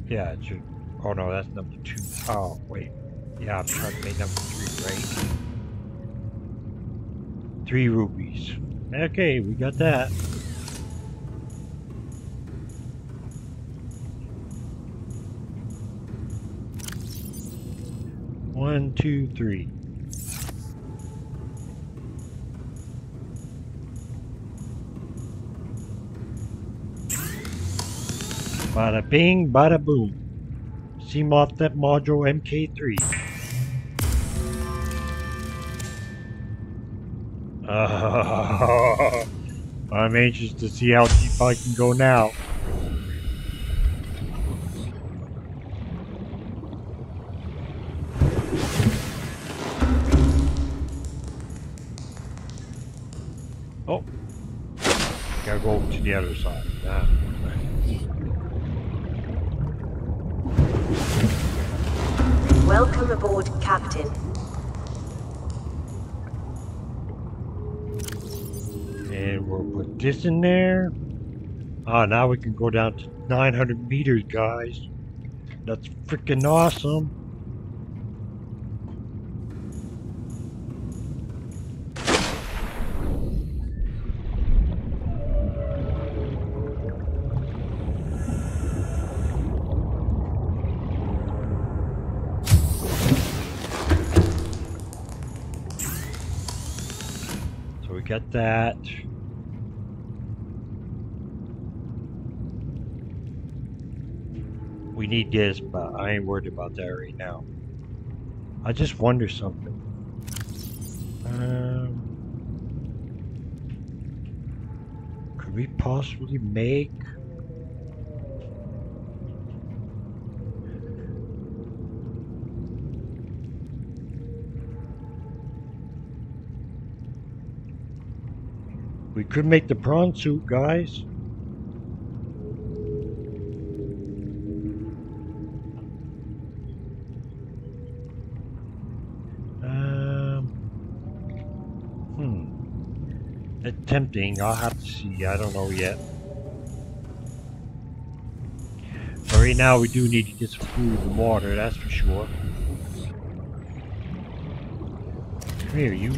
Yeah, it should. Oh no, that's number two. Oh, wait. Yeah, I'm trying to make number three, right? Three rubies. Okay, we got that. One, two, three. Bada bing, bada boom. Seamoth Depth Module MK3. Uh, I'm anxious to see how deep I can go now. Oh, gotta go to the other side. Welcome aboard, Captain. And we'll put this in there. Ah, now we can go down to 900 meters, guys. That's freaking awesome. That. We need this, but I ain't worried about that right now. I just wonder something. Um, could we possibly make We could make the prawn soup, guys. Um, hmm. It's tempting. I'll have to see. I don't know yet. But right now, we do need to get some food and water, that's for sure. Here, you.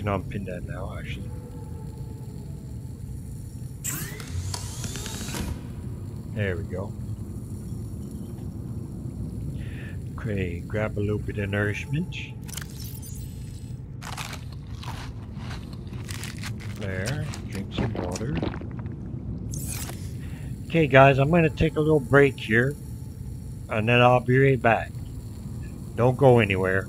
Oh wait, I can unpin that now actually. There we go. Okay, grab a little bit of nourishment. There, drink some water. Okay guys, I'm going to take a little break here. And then I'll be right back. Don't go anywhere.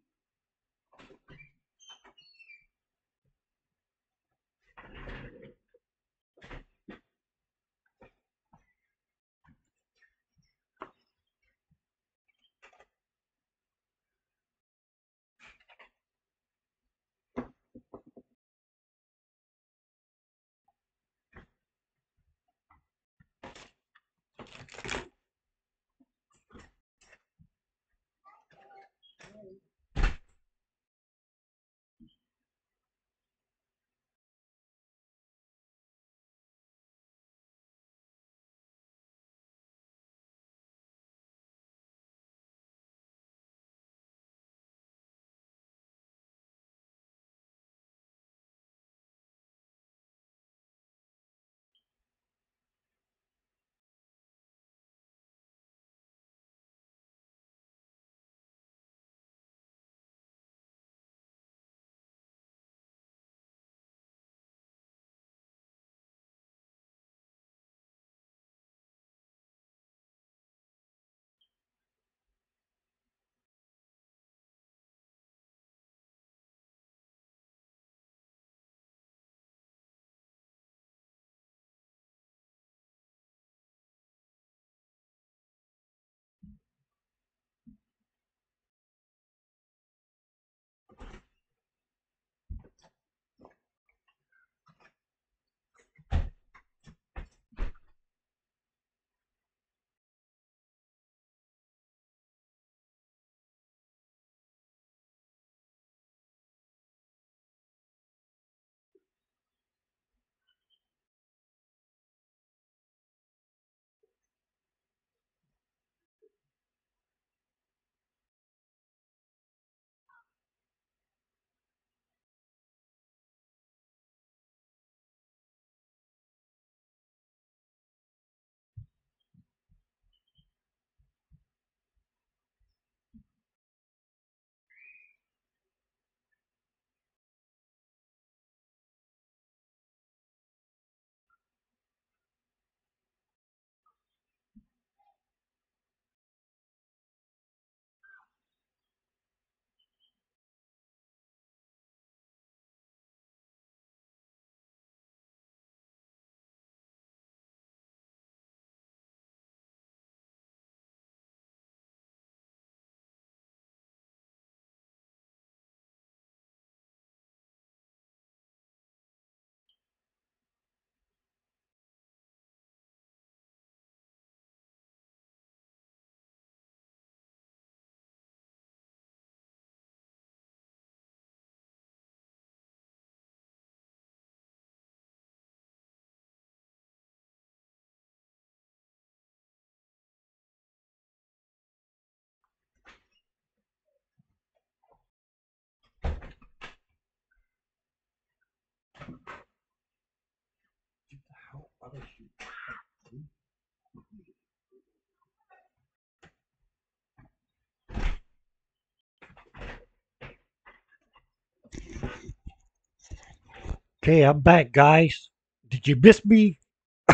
Okay, I'm back, guys. Did you miss me?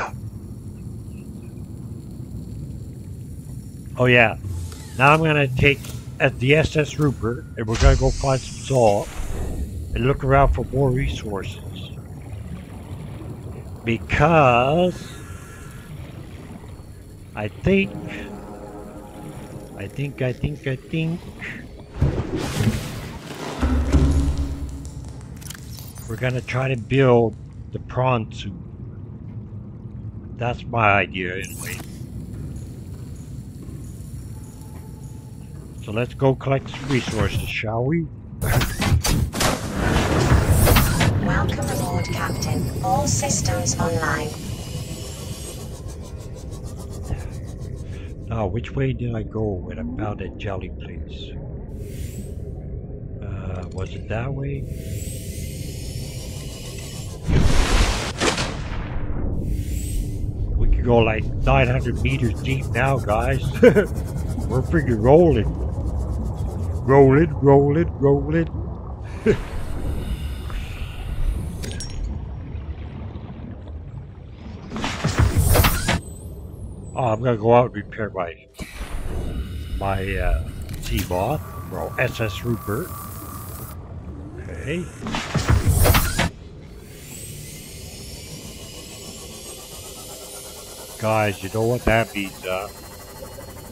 oh, yeah. Now I'm going to take at the SS Rupert and we're going to go find some salt and look around for more resources. Because I think, I think, I think, I think we're gonna try to build the prawn suit. That's my idea anyway. So let's go collect some resources, shall we? Welcome aboard, Captain. All systems online. Now, which way did I go when I found that jelly place? Uh, was it that way? Could go like 900 meters deep now, guys. We're freaking rolling. Rolling, rolling, rolling. Oh, I'm gonna go out and repair my my uh, Seamoth, well, SS Rupert. Okay. Guys, you know what that means, uh?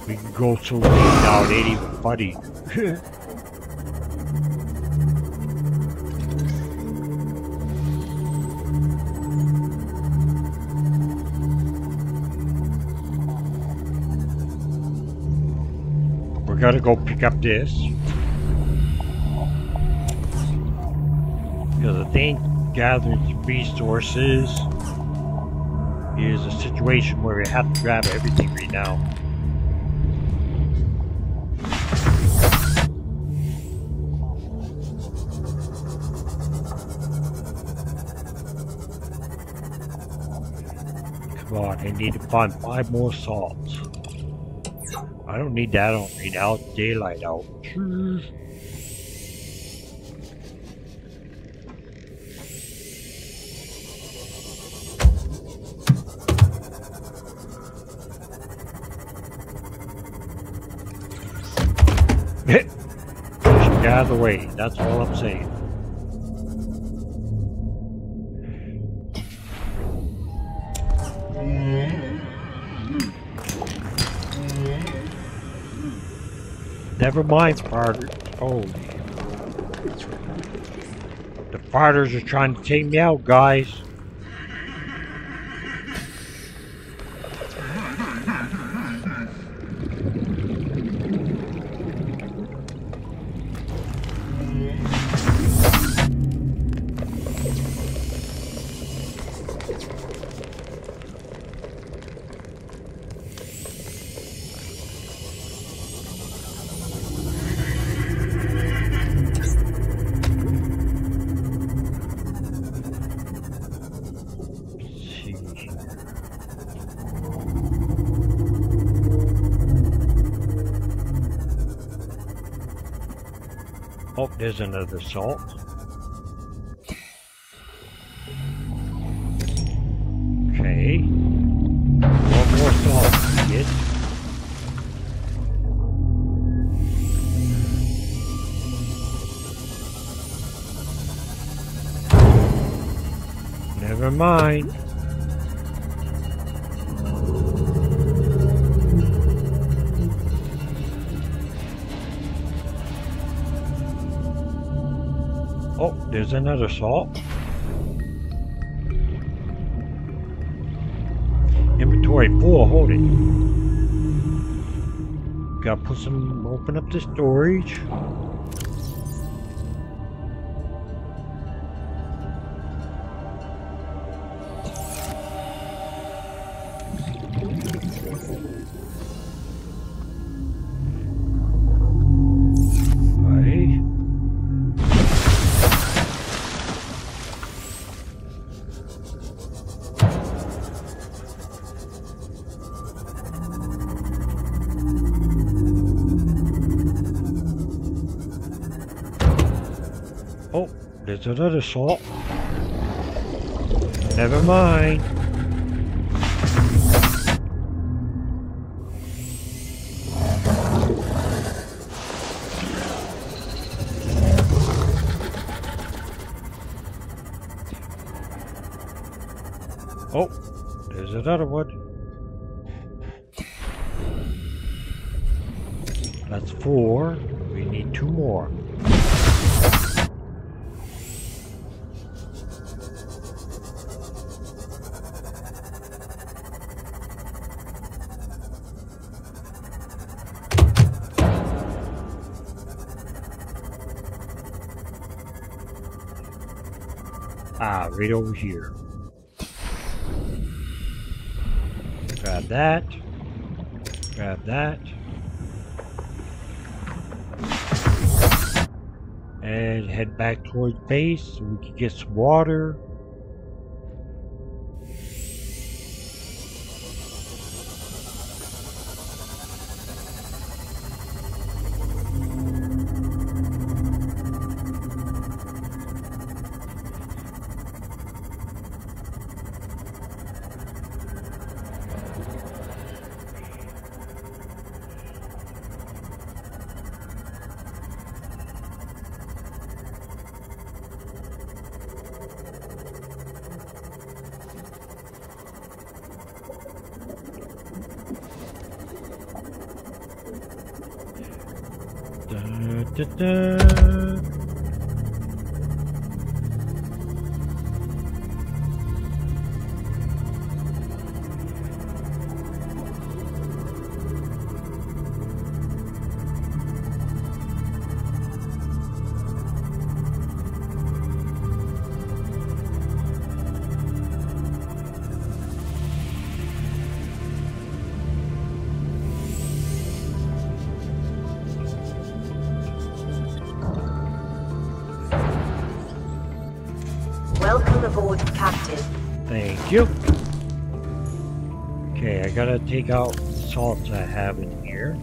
We can go so deep now, it ain't even funny. We're gonna go pick up this. Because I think gathering resources is a situation where we have to grab everything right now. Come on, I need to find five more salts. I don't need that on me now. Daylight out. Get out of the way. That's all I'm saying. Never mind, farters. Oh. The farters are trying to take me out, guys. There's another salt. There's another salt. Inventory full, hold it. Gotta put some, open up the storage. assault. Never mind. Right over here. Grab that. Grab that. And head back towards base so we can get some water. Welcome aboard, Captain. Thank you. Okay, I gotta take out the salts I have in here.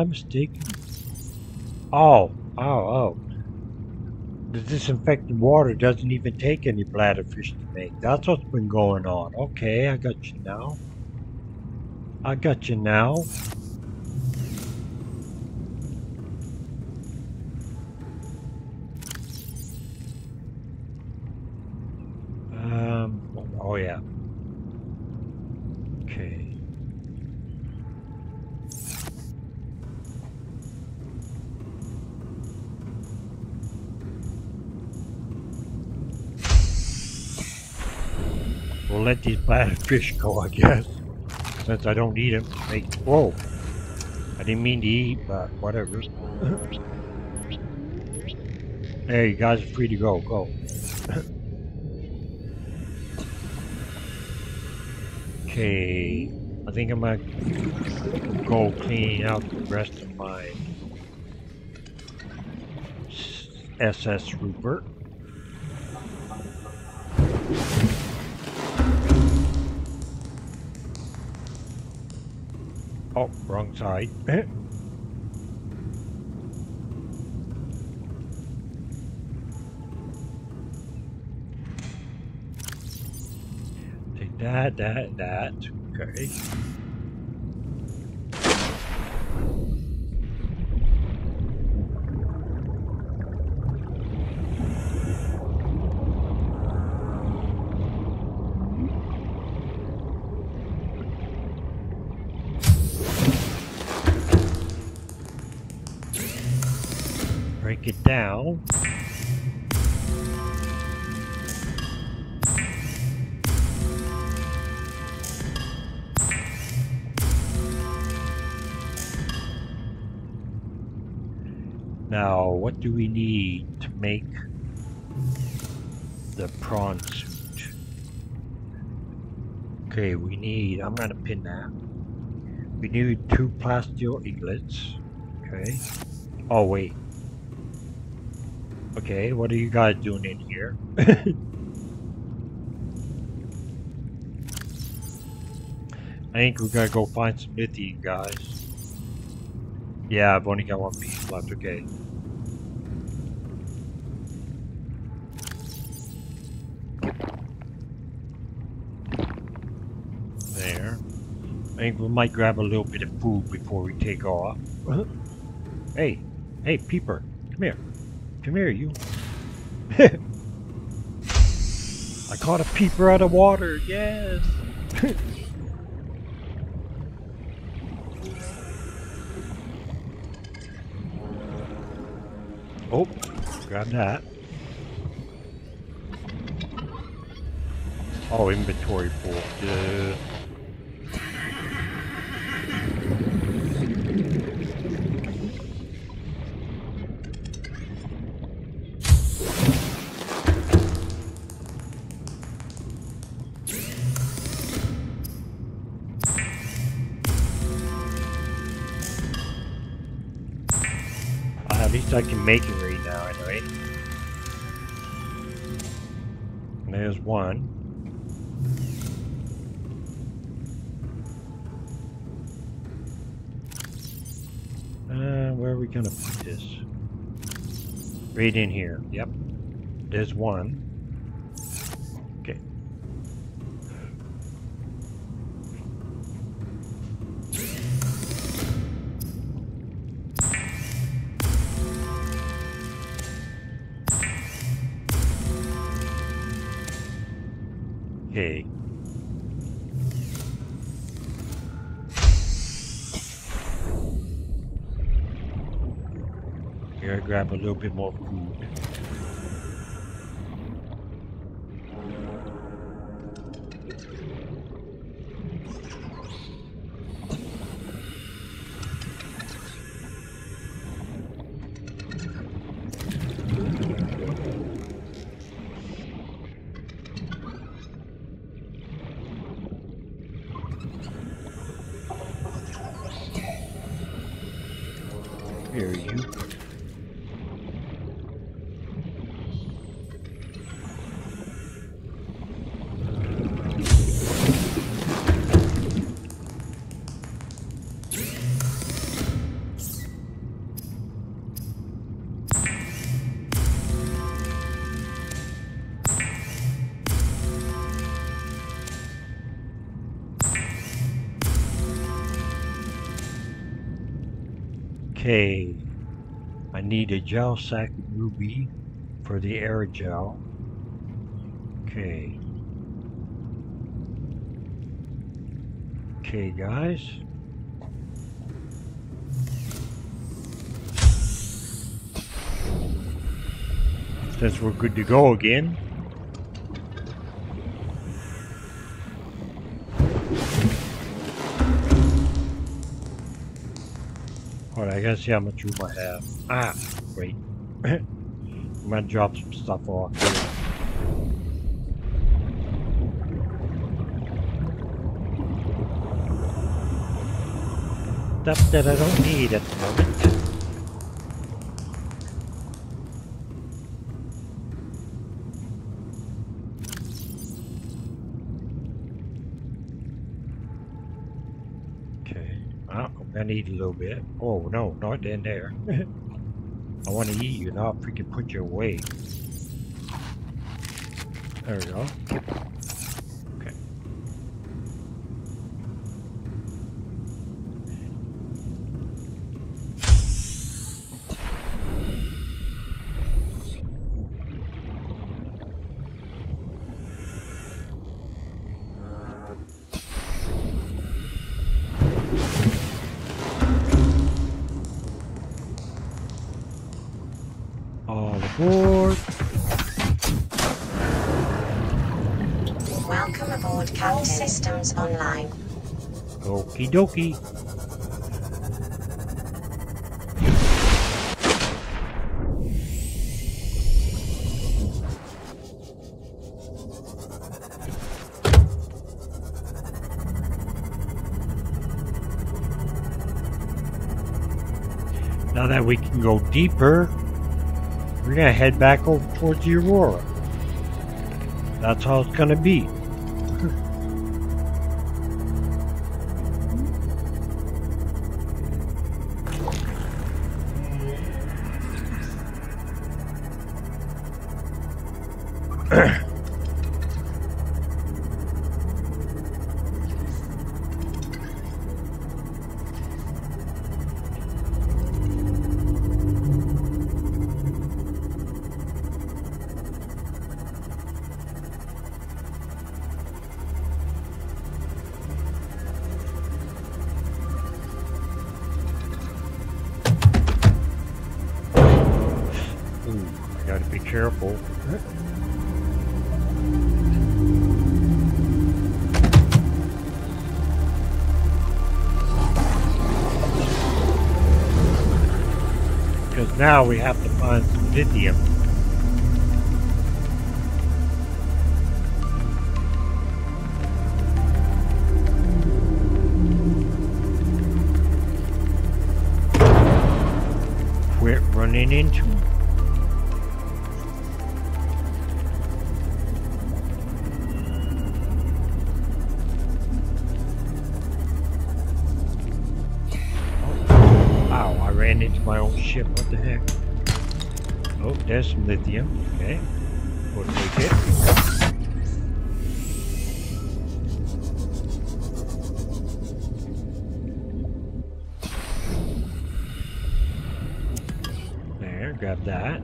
I mistaken? Oh, oh, oh. The disinfected water doesn't even take any bladderfish to make. That's what's been going on. Okay, I got you now. I got you now. Um, oh yeah. Okay. We'll let these bladder fish go, I guess. Since I don't need them make. Whoa! I didn't mean to eat, but whatever. Hey, you guys are free to go. Go. okay. I think I'm gonna go clean out the rest of my SS Rupert. Oh, wrong side. Eh. Take That, that, that. Okay. Do we need to make the prawn suit? Okay, we need, I'm gonna pin that. We need two plasteel ingots. Okay. Oh, wait. Okay, what are you guys doing in here? I think we gotta go find some lithium, guys. Yeah, I've only got one piece left, okay. There. I think we might grab a little bit of food before we take off. Uh-huh. hey, hey, Peeper, come here. Come here, you. I caught a peeper out of water, yes! oh, grab that. Oh, inventory full. I can make it right now, anyway. There's one. Uh, where are we gonna put this? Right in here. Yep. There's one. Grab a little bit more food. Need a gel sac ruby for the aerogel. Okay. Okay, guys. Since we're good to go again. Alright, I gotta see how much room I have. Ah, wait. I'm gonna drop some stuff off here. Stuff that I don't need at the moment. Okay. Eat a little bit. Oh no, not in there. I wanna eat you, not freaking put you away. There we go. Okay. Report. Welcome aboard, Captain. Systems online. Okie dokie. Now that we can go deeper, we're gonna head back over towards the Aurora. That's how it's gonna be. Now we have to find some lithium. Oh, there's some lithium. Okay. We'll take it. There, grab that.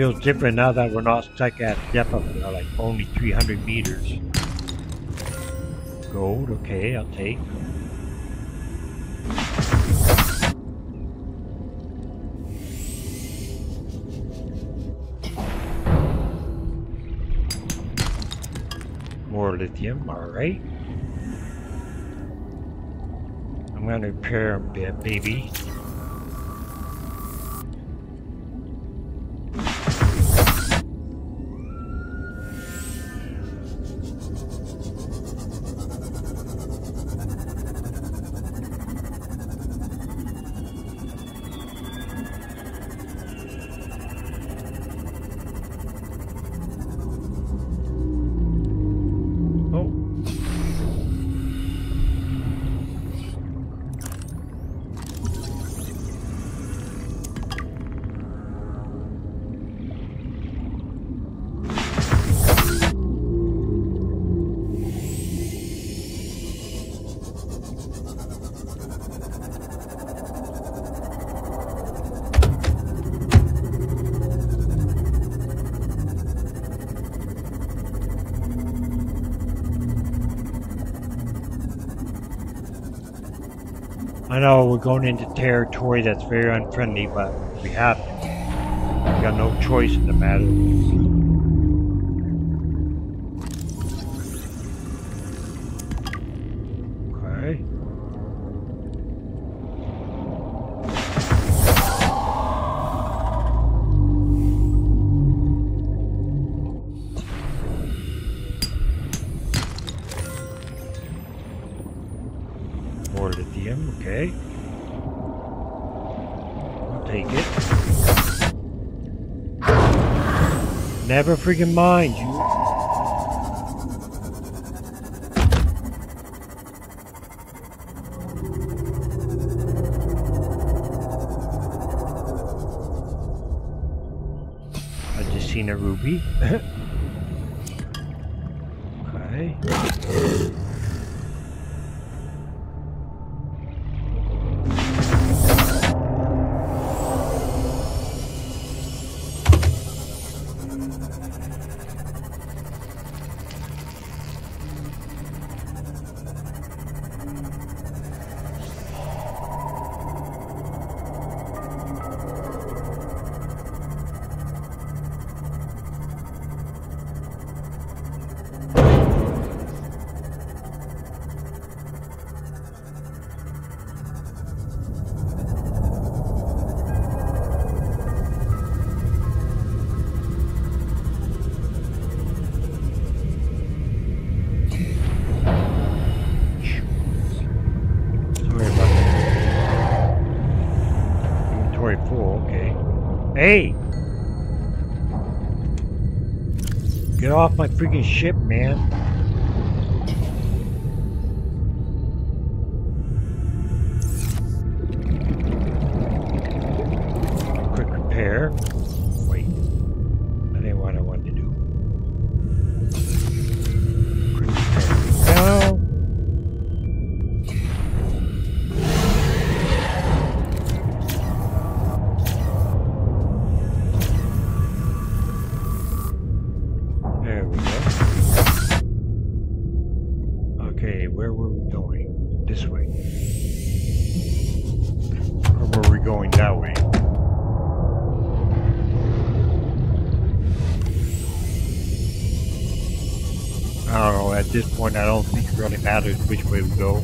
Feels different now that we're not stuck at depth of uh, like only 300 meters. Gold, okay, I'll take. More lithium, alright. I'm gonna repair a bit, baby. Going into territory that's very unfriendly, but we have to. We've got no choice in the matter. Never freaking mind you. I just seen a ruby. off my freaking ship, man. Point I don't think it really matters which way we go.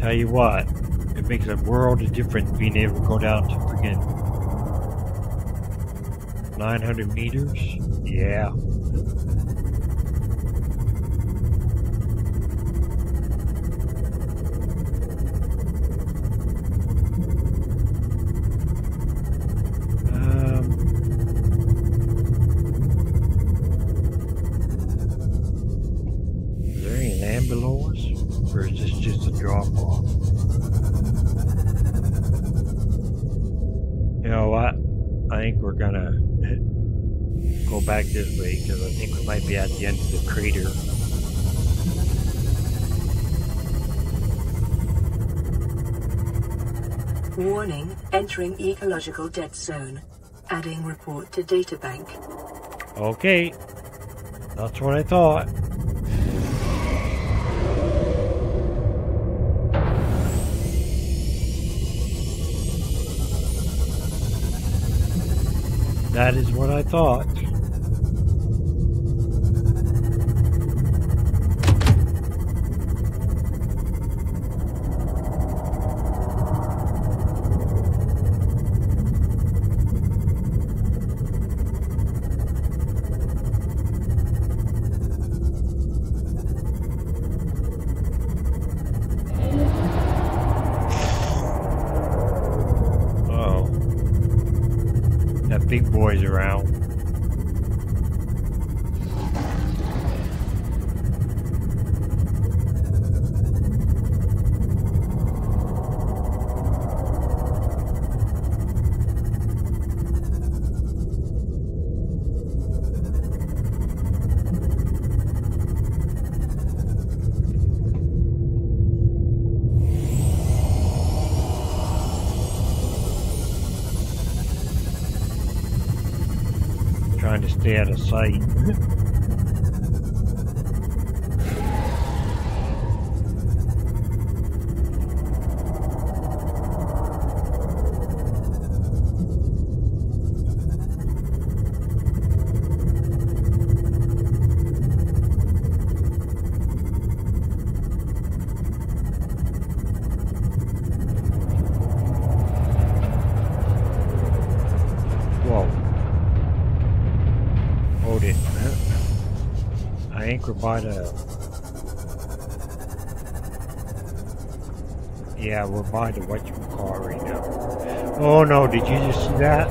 Tell you what, it makes a world of difference being able to go down to freaking 900 meters. Yeah. This way because I think we might be at the end of the crater. Warning, entering ecological dead zone. Adding report to databank. Okay, that's what I thought. That is what I thought. We're by the you call right now. Oh no, did you just see that?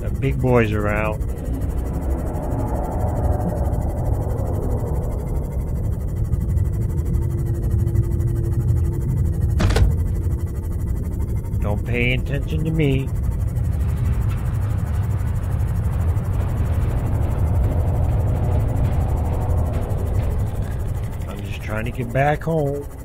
The big boys are out. Don't pay attention to me. Trying to get back home.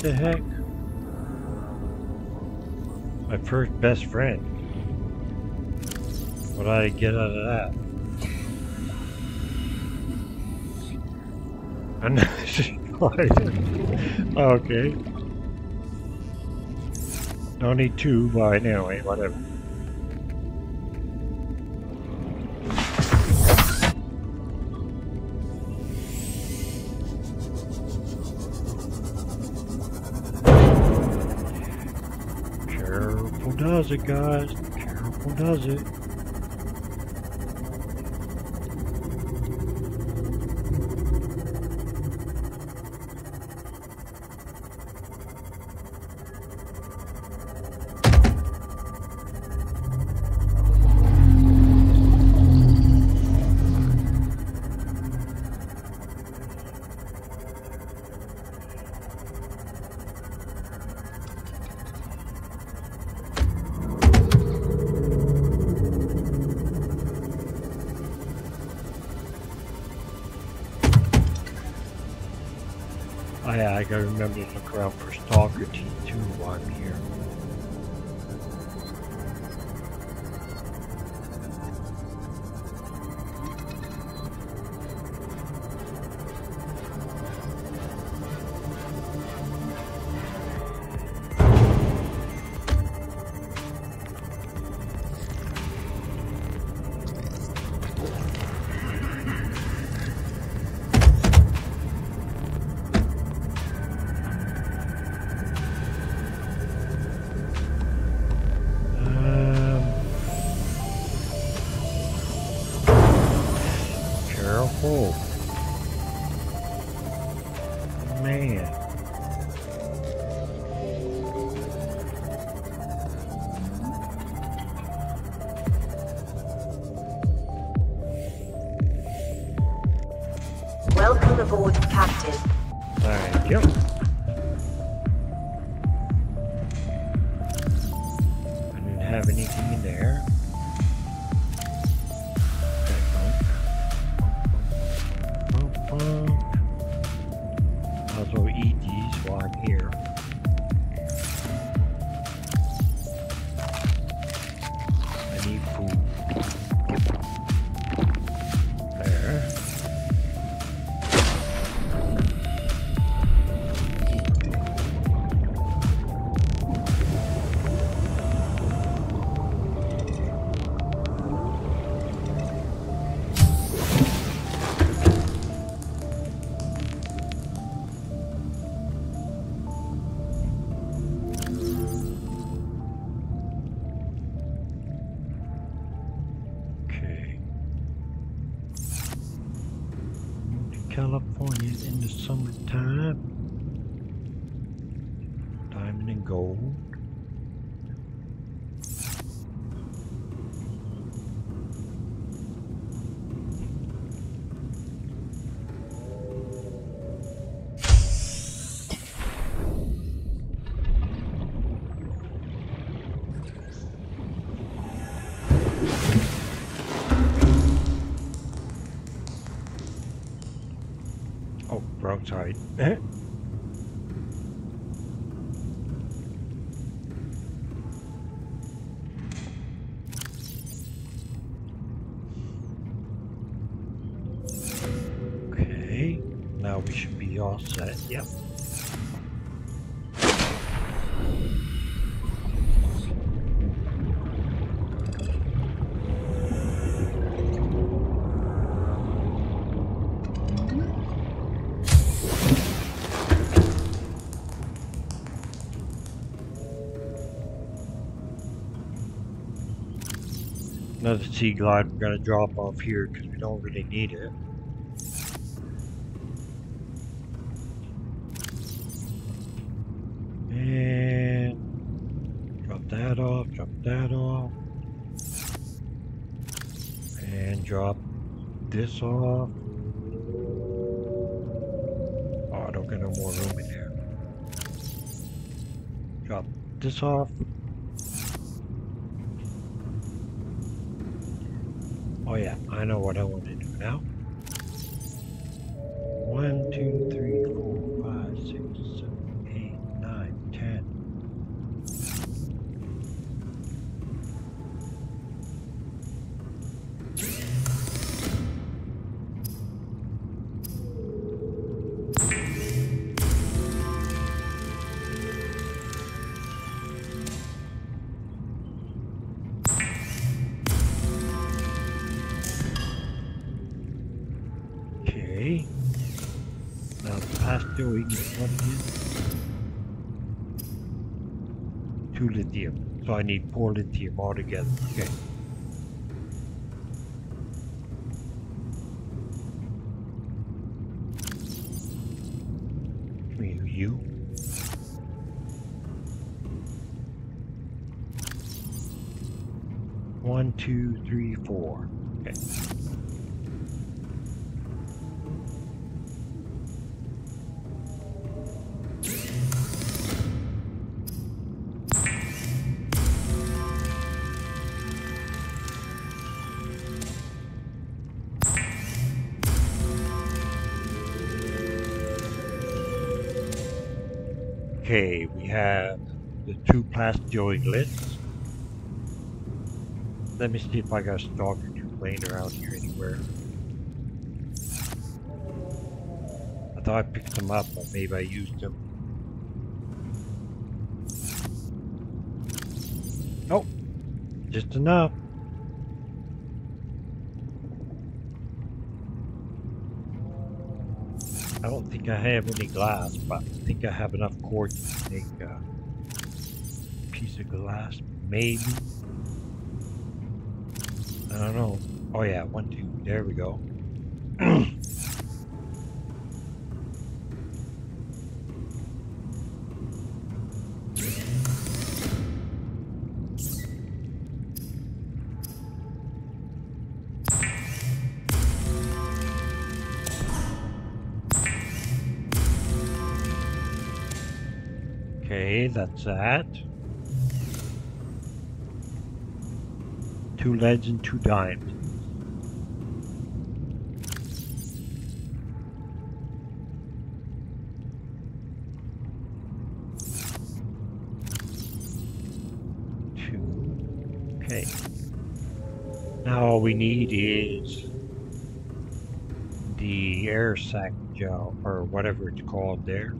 the heck? My first best friend. What I get out of that? I'm not okay. Don't need two, by anyway, eh, whatever. it, guys. Careful does it. sorry. Eh? Another Seaglide we're gonna drop off here because we don't really need it. And drop that off, drop that off. And drop this off. Oh, I don't get no more room in there. Drop this off. Oh yeah, I know what I want Past we can plug in. Two lithium. So I need four lithium altogether. Okay. You. One, two, three, four. Okay, two plasteel ingots. Let me see if I got a stalker laying around here anywhere. I thought I picked them up, but maybe I used them. Oh, just enough. I don't think I have any glass, but I think I have enough quartz to make a piece of glass, maybe. I don't know. Oh yeah, one, two, there we go. Okay, that's that. Two leads and two dimes. Two. Okay. Now all we need is the air sac gel, or whatever it's called there.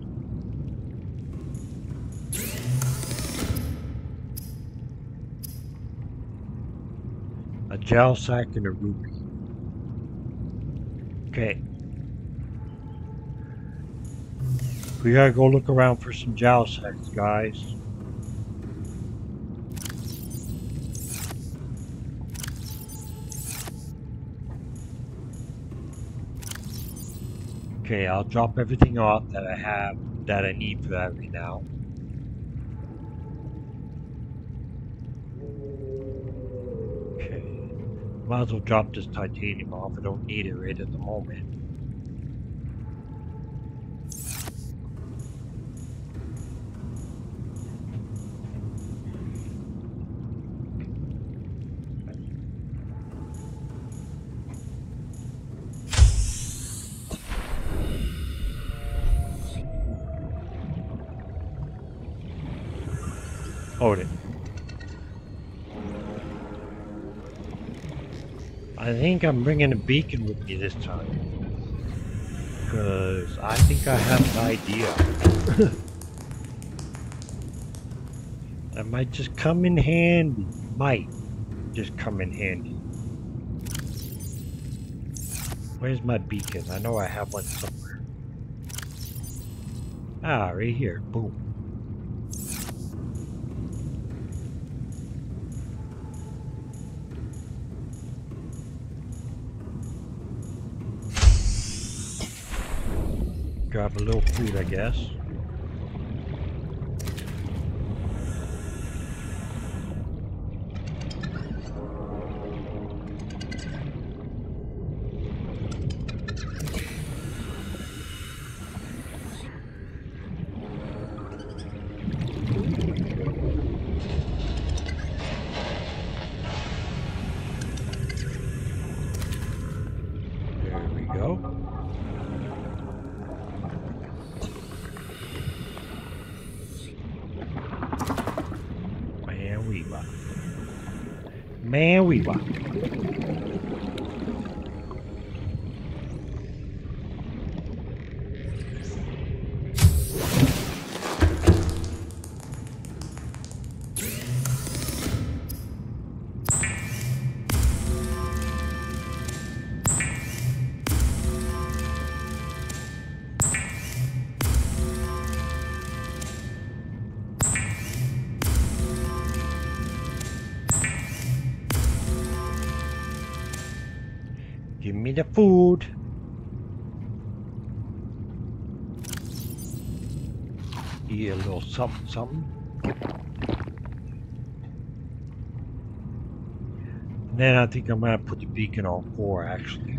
Gel sack and a ruby. Okay. We gotta go look around for some gel sacks, guys. Okay, I'll drop everything off that I have that I need for that right now. Might as well drop this titanium off. I don't need it right at the moment. Think I'm bringing a beacon with me this time. Because I think I have an idea. that might just come in handy. Might just come in handy. Where's my beacon? I know I have one somewhere. Ah, right here. Boom. Grab a little food, I guess. Give me the food. Eat a little something, something. Then I think I'm gonna put the beacon on four actually.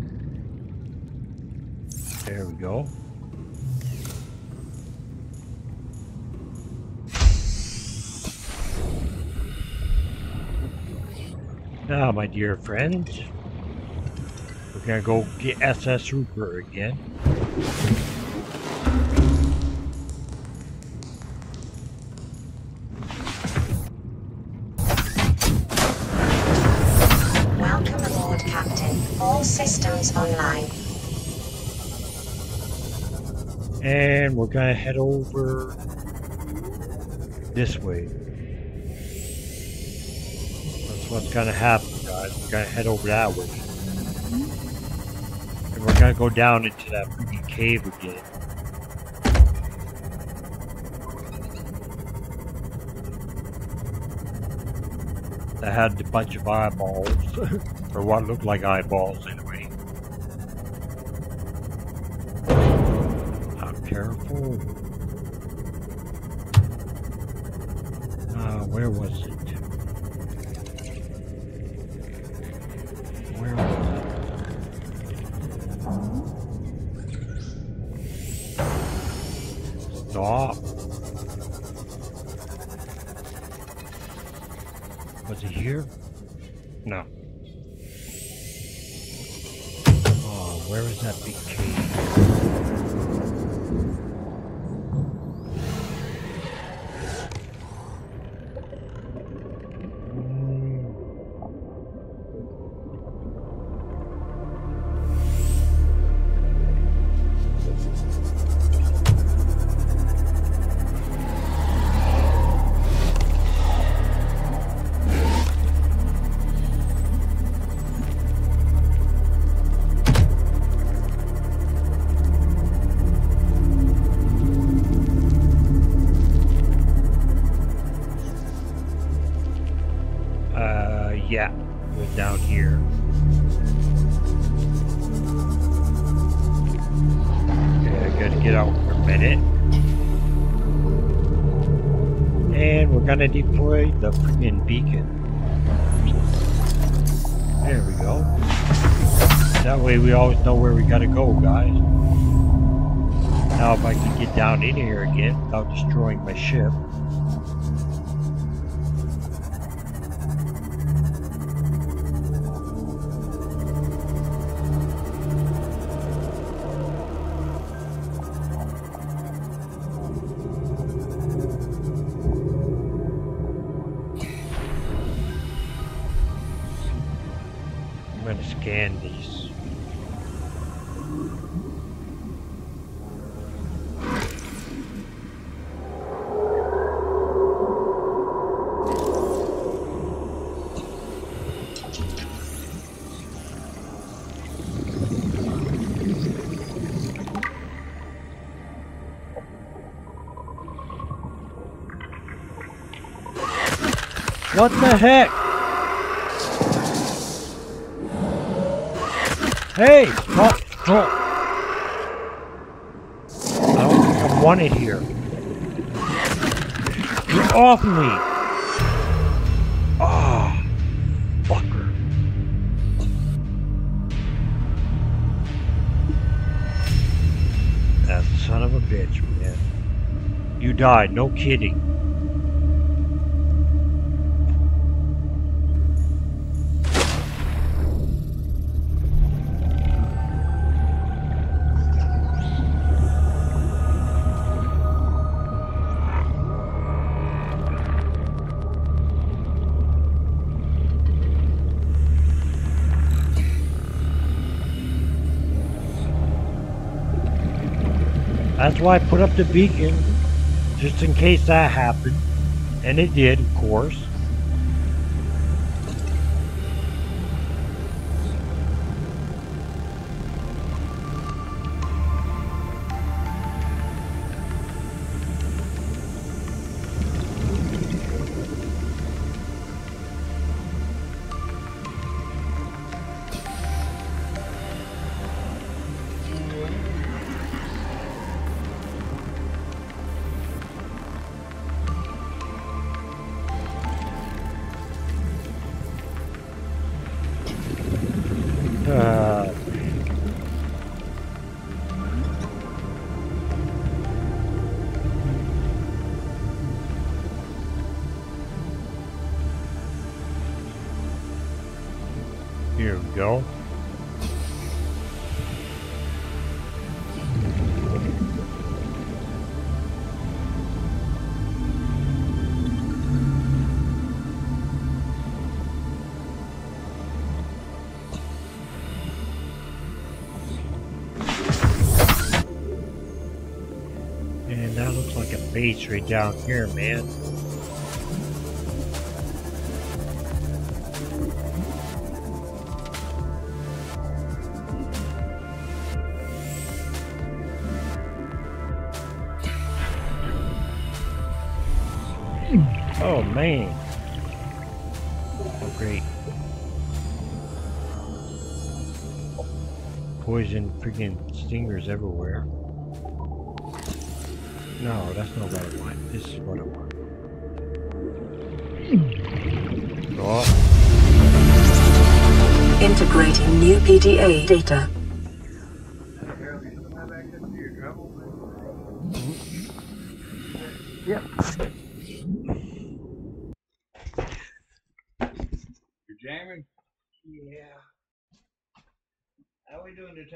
There we go. Now, my dear friends, we're gonna go get SS Rupert again. Welcome aboard, Captain. All systems online. And we're gonna head over this way. That's what's gonna happen, guys. We're gonna head over that way. Gonna go down into that freaking cave again. That had a bunch of eyeballs. or what looked like eyeballs anyway. Now careful. Uh, where was it? The freaking beacon. There we go. That way we always know where we gotta go, guys. Now if I can get down in here again without destroying my ship. Heck? Hey, stop, stop. I don't think I'm wanted here. Get off me! Ah, fucker. That son of a bitch, man. You died, no kidding. Why I put up the beacon, just in case that happened. And it did, of course. And that looks like a base right down here, man. Man. Oh great. Poison freaking stingers everywhere. No, that's not what I want. This is what I want. Oh, Integrating new PDA data.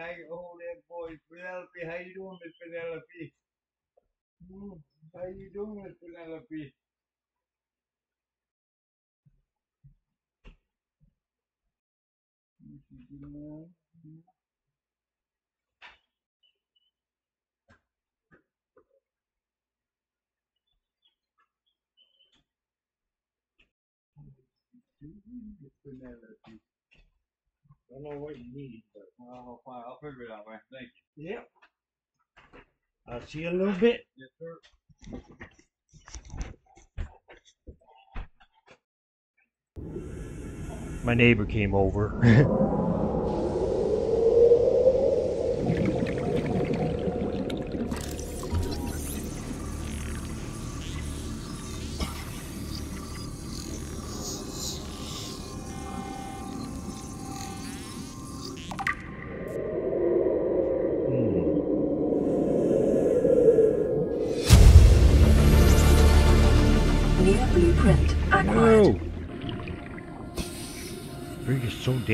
How we doing to Oh, that boy, Penelope. How you doing, Miss Penelope? Hmm, How you doing, Miss Penelope? Hmm? Penelope. I don't know what you need, but I'll, fine. I'll figure it out, man. Thank you. Yep. I'll see you in a little bit. Yes, sir. My neighbor came over.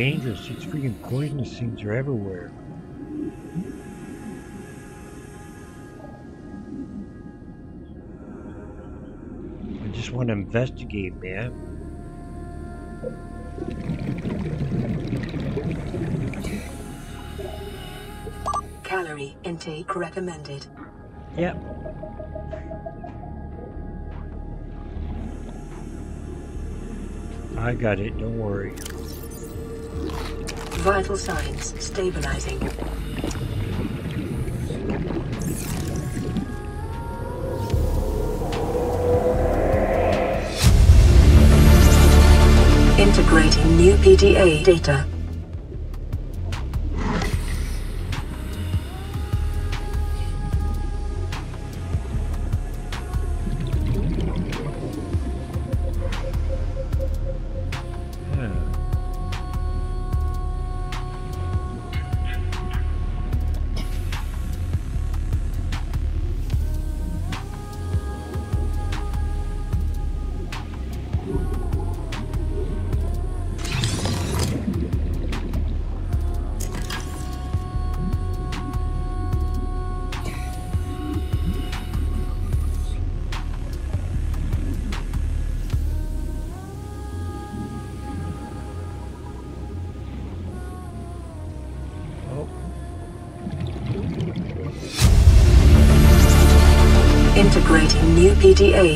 dangerous. These freaking poisonous things are everywhere. I just want to investigate, man. Calorie intake recommended. Yep. I got it, don't worry. Vital signs stabilizing. Integrating new PDA data.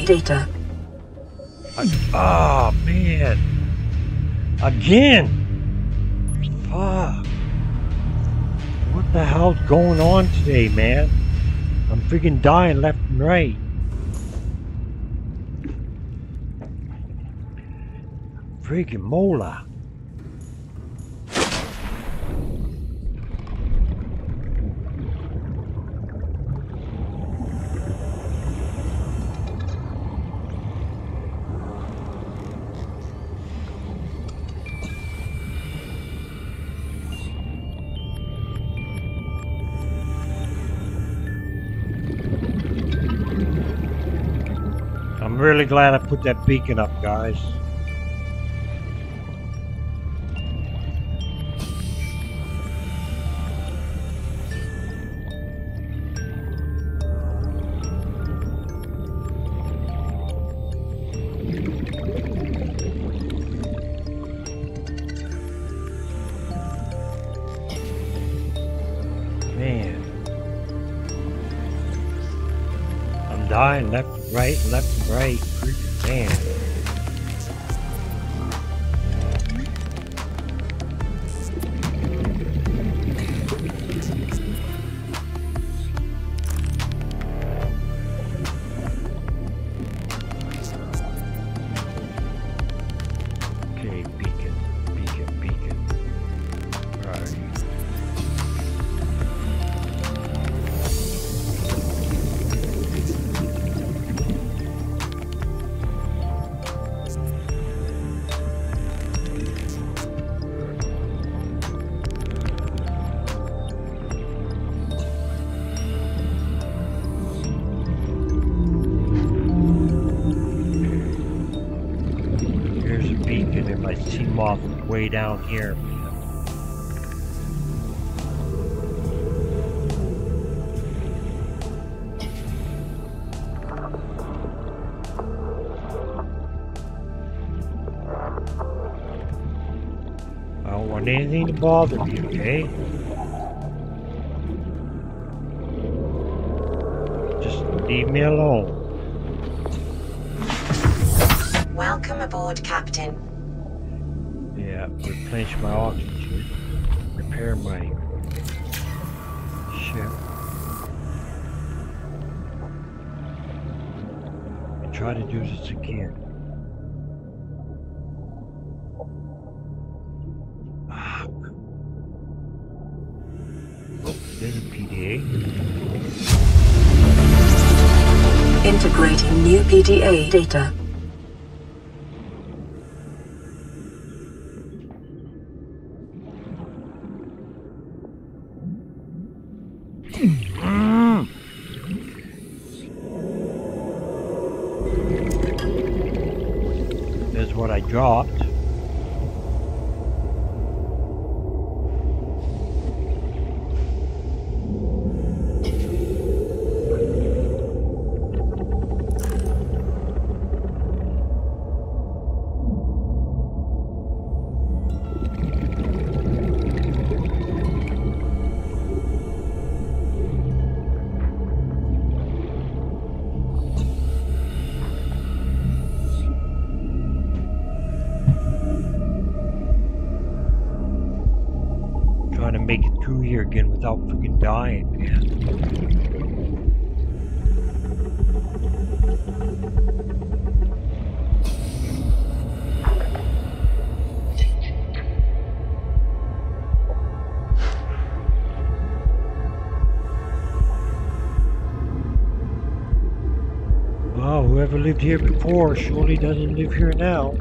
Data. Oh man. Again. Fuck. What the hell's going on today, man? I'm freaking dying left and right. Freaking mola. I'm really glad I put that beacon up, guys. Anything to bother me, eh? okay? Just leave me alone. Welcome aboard, Captain. Yeah, replenish my Integrating new PDA data. lived here before surely doesn't live here now.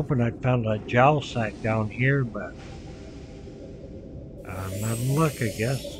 hoping I'd found a gel sack down here, but I'm out of luck, I guess.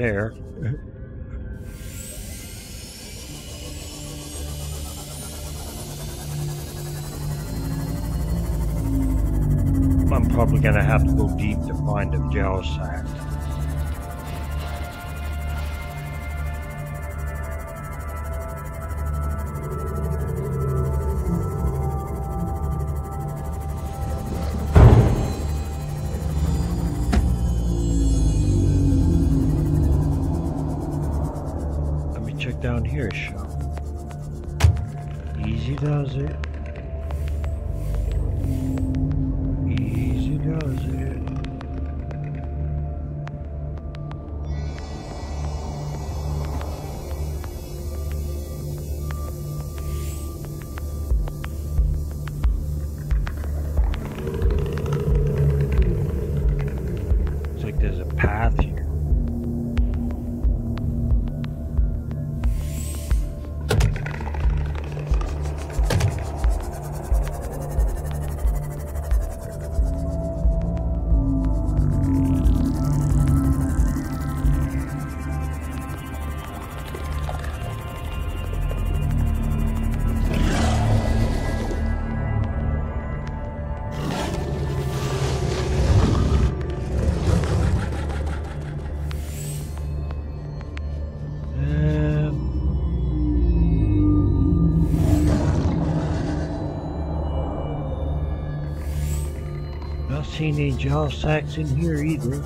there here is seen any gel sacks in here either.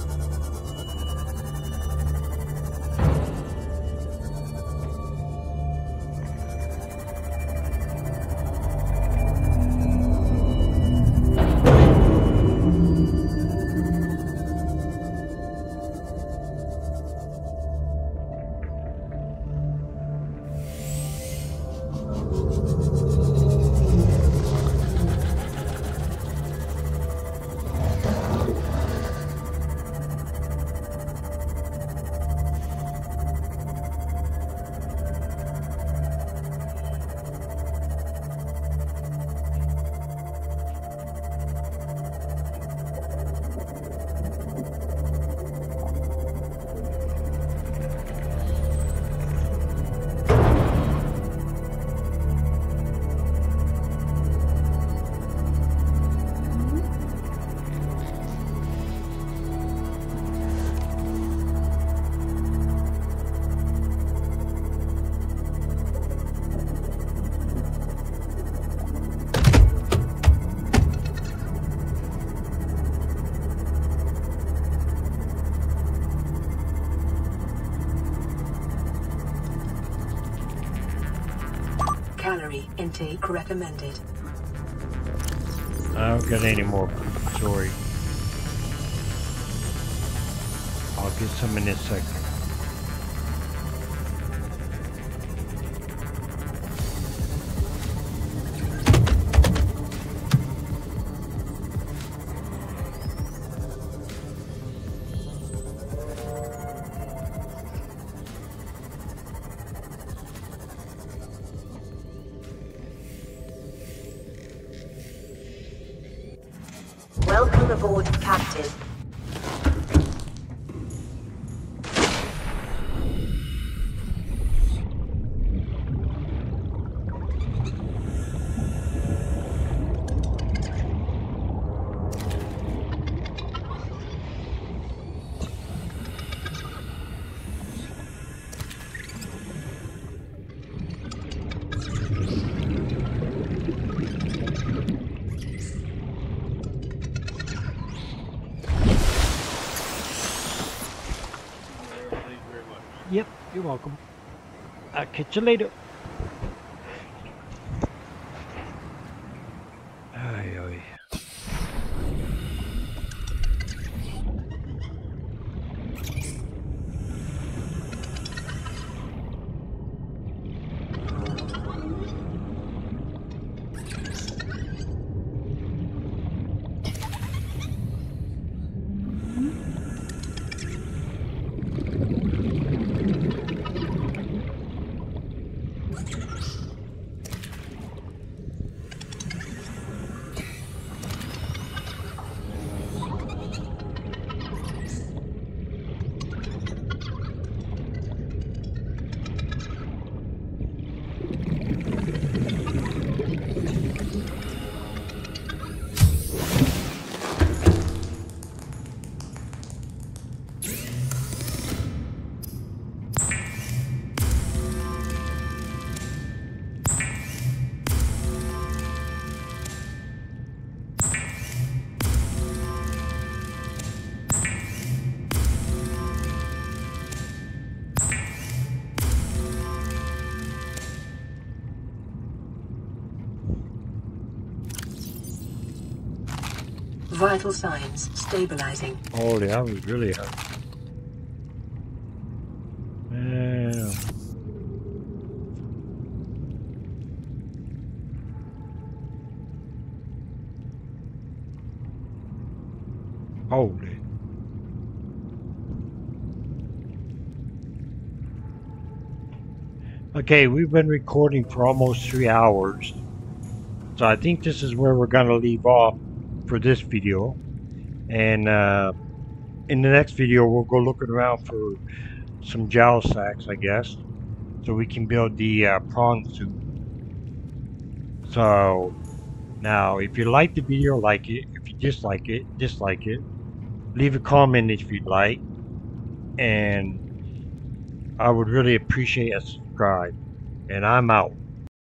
catch you later. Vital signs stabilizing. Holy, I was really hurt. Holy. Okay, we've been recording for almost three hours. So I think this is where we're going to leave off for this video. And uh, in the next video, we'll go looking around for some gel sacks, I guess. So we can build the uh, prawn suit. So now, if you like the video, like it. If you dislike it, dislike it. Leave a comment if you'd like. And I would really appreciate a subscribe. And I'm out.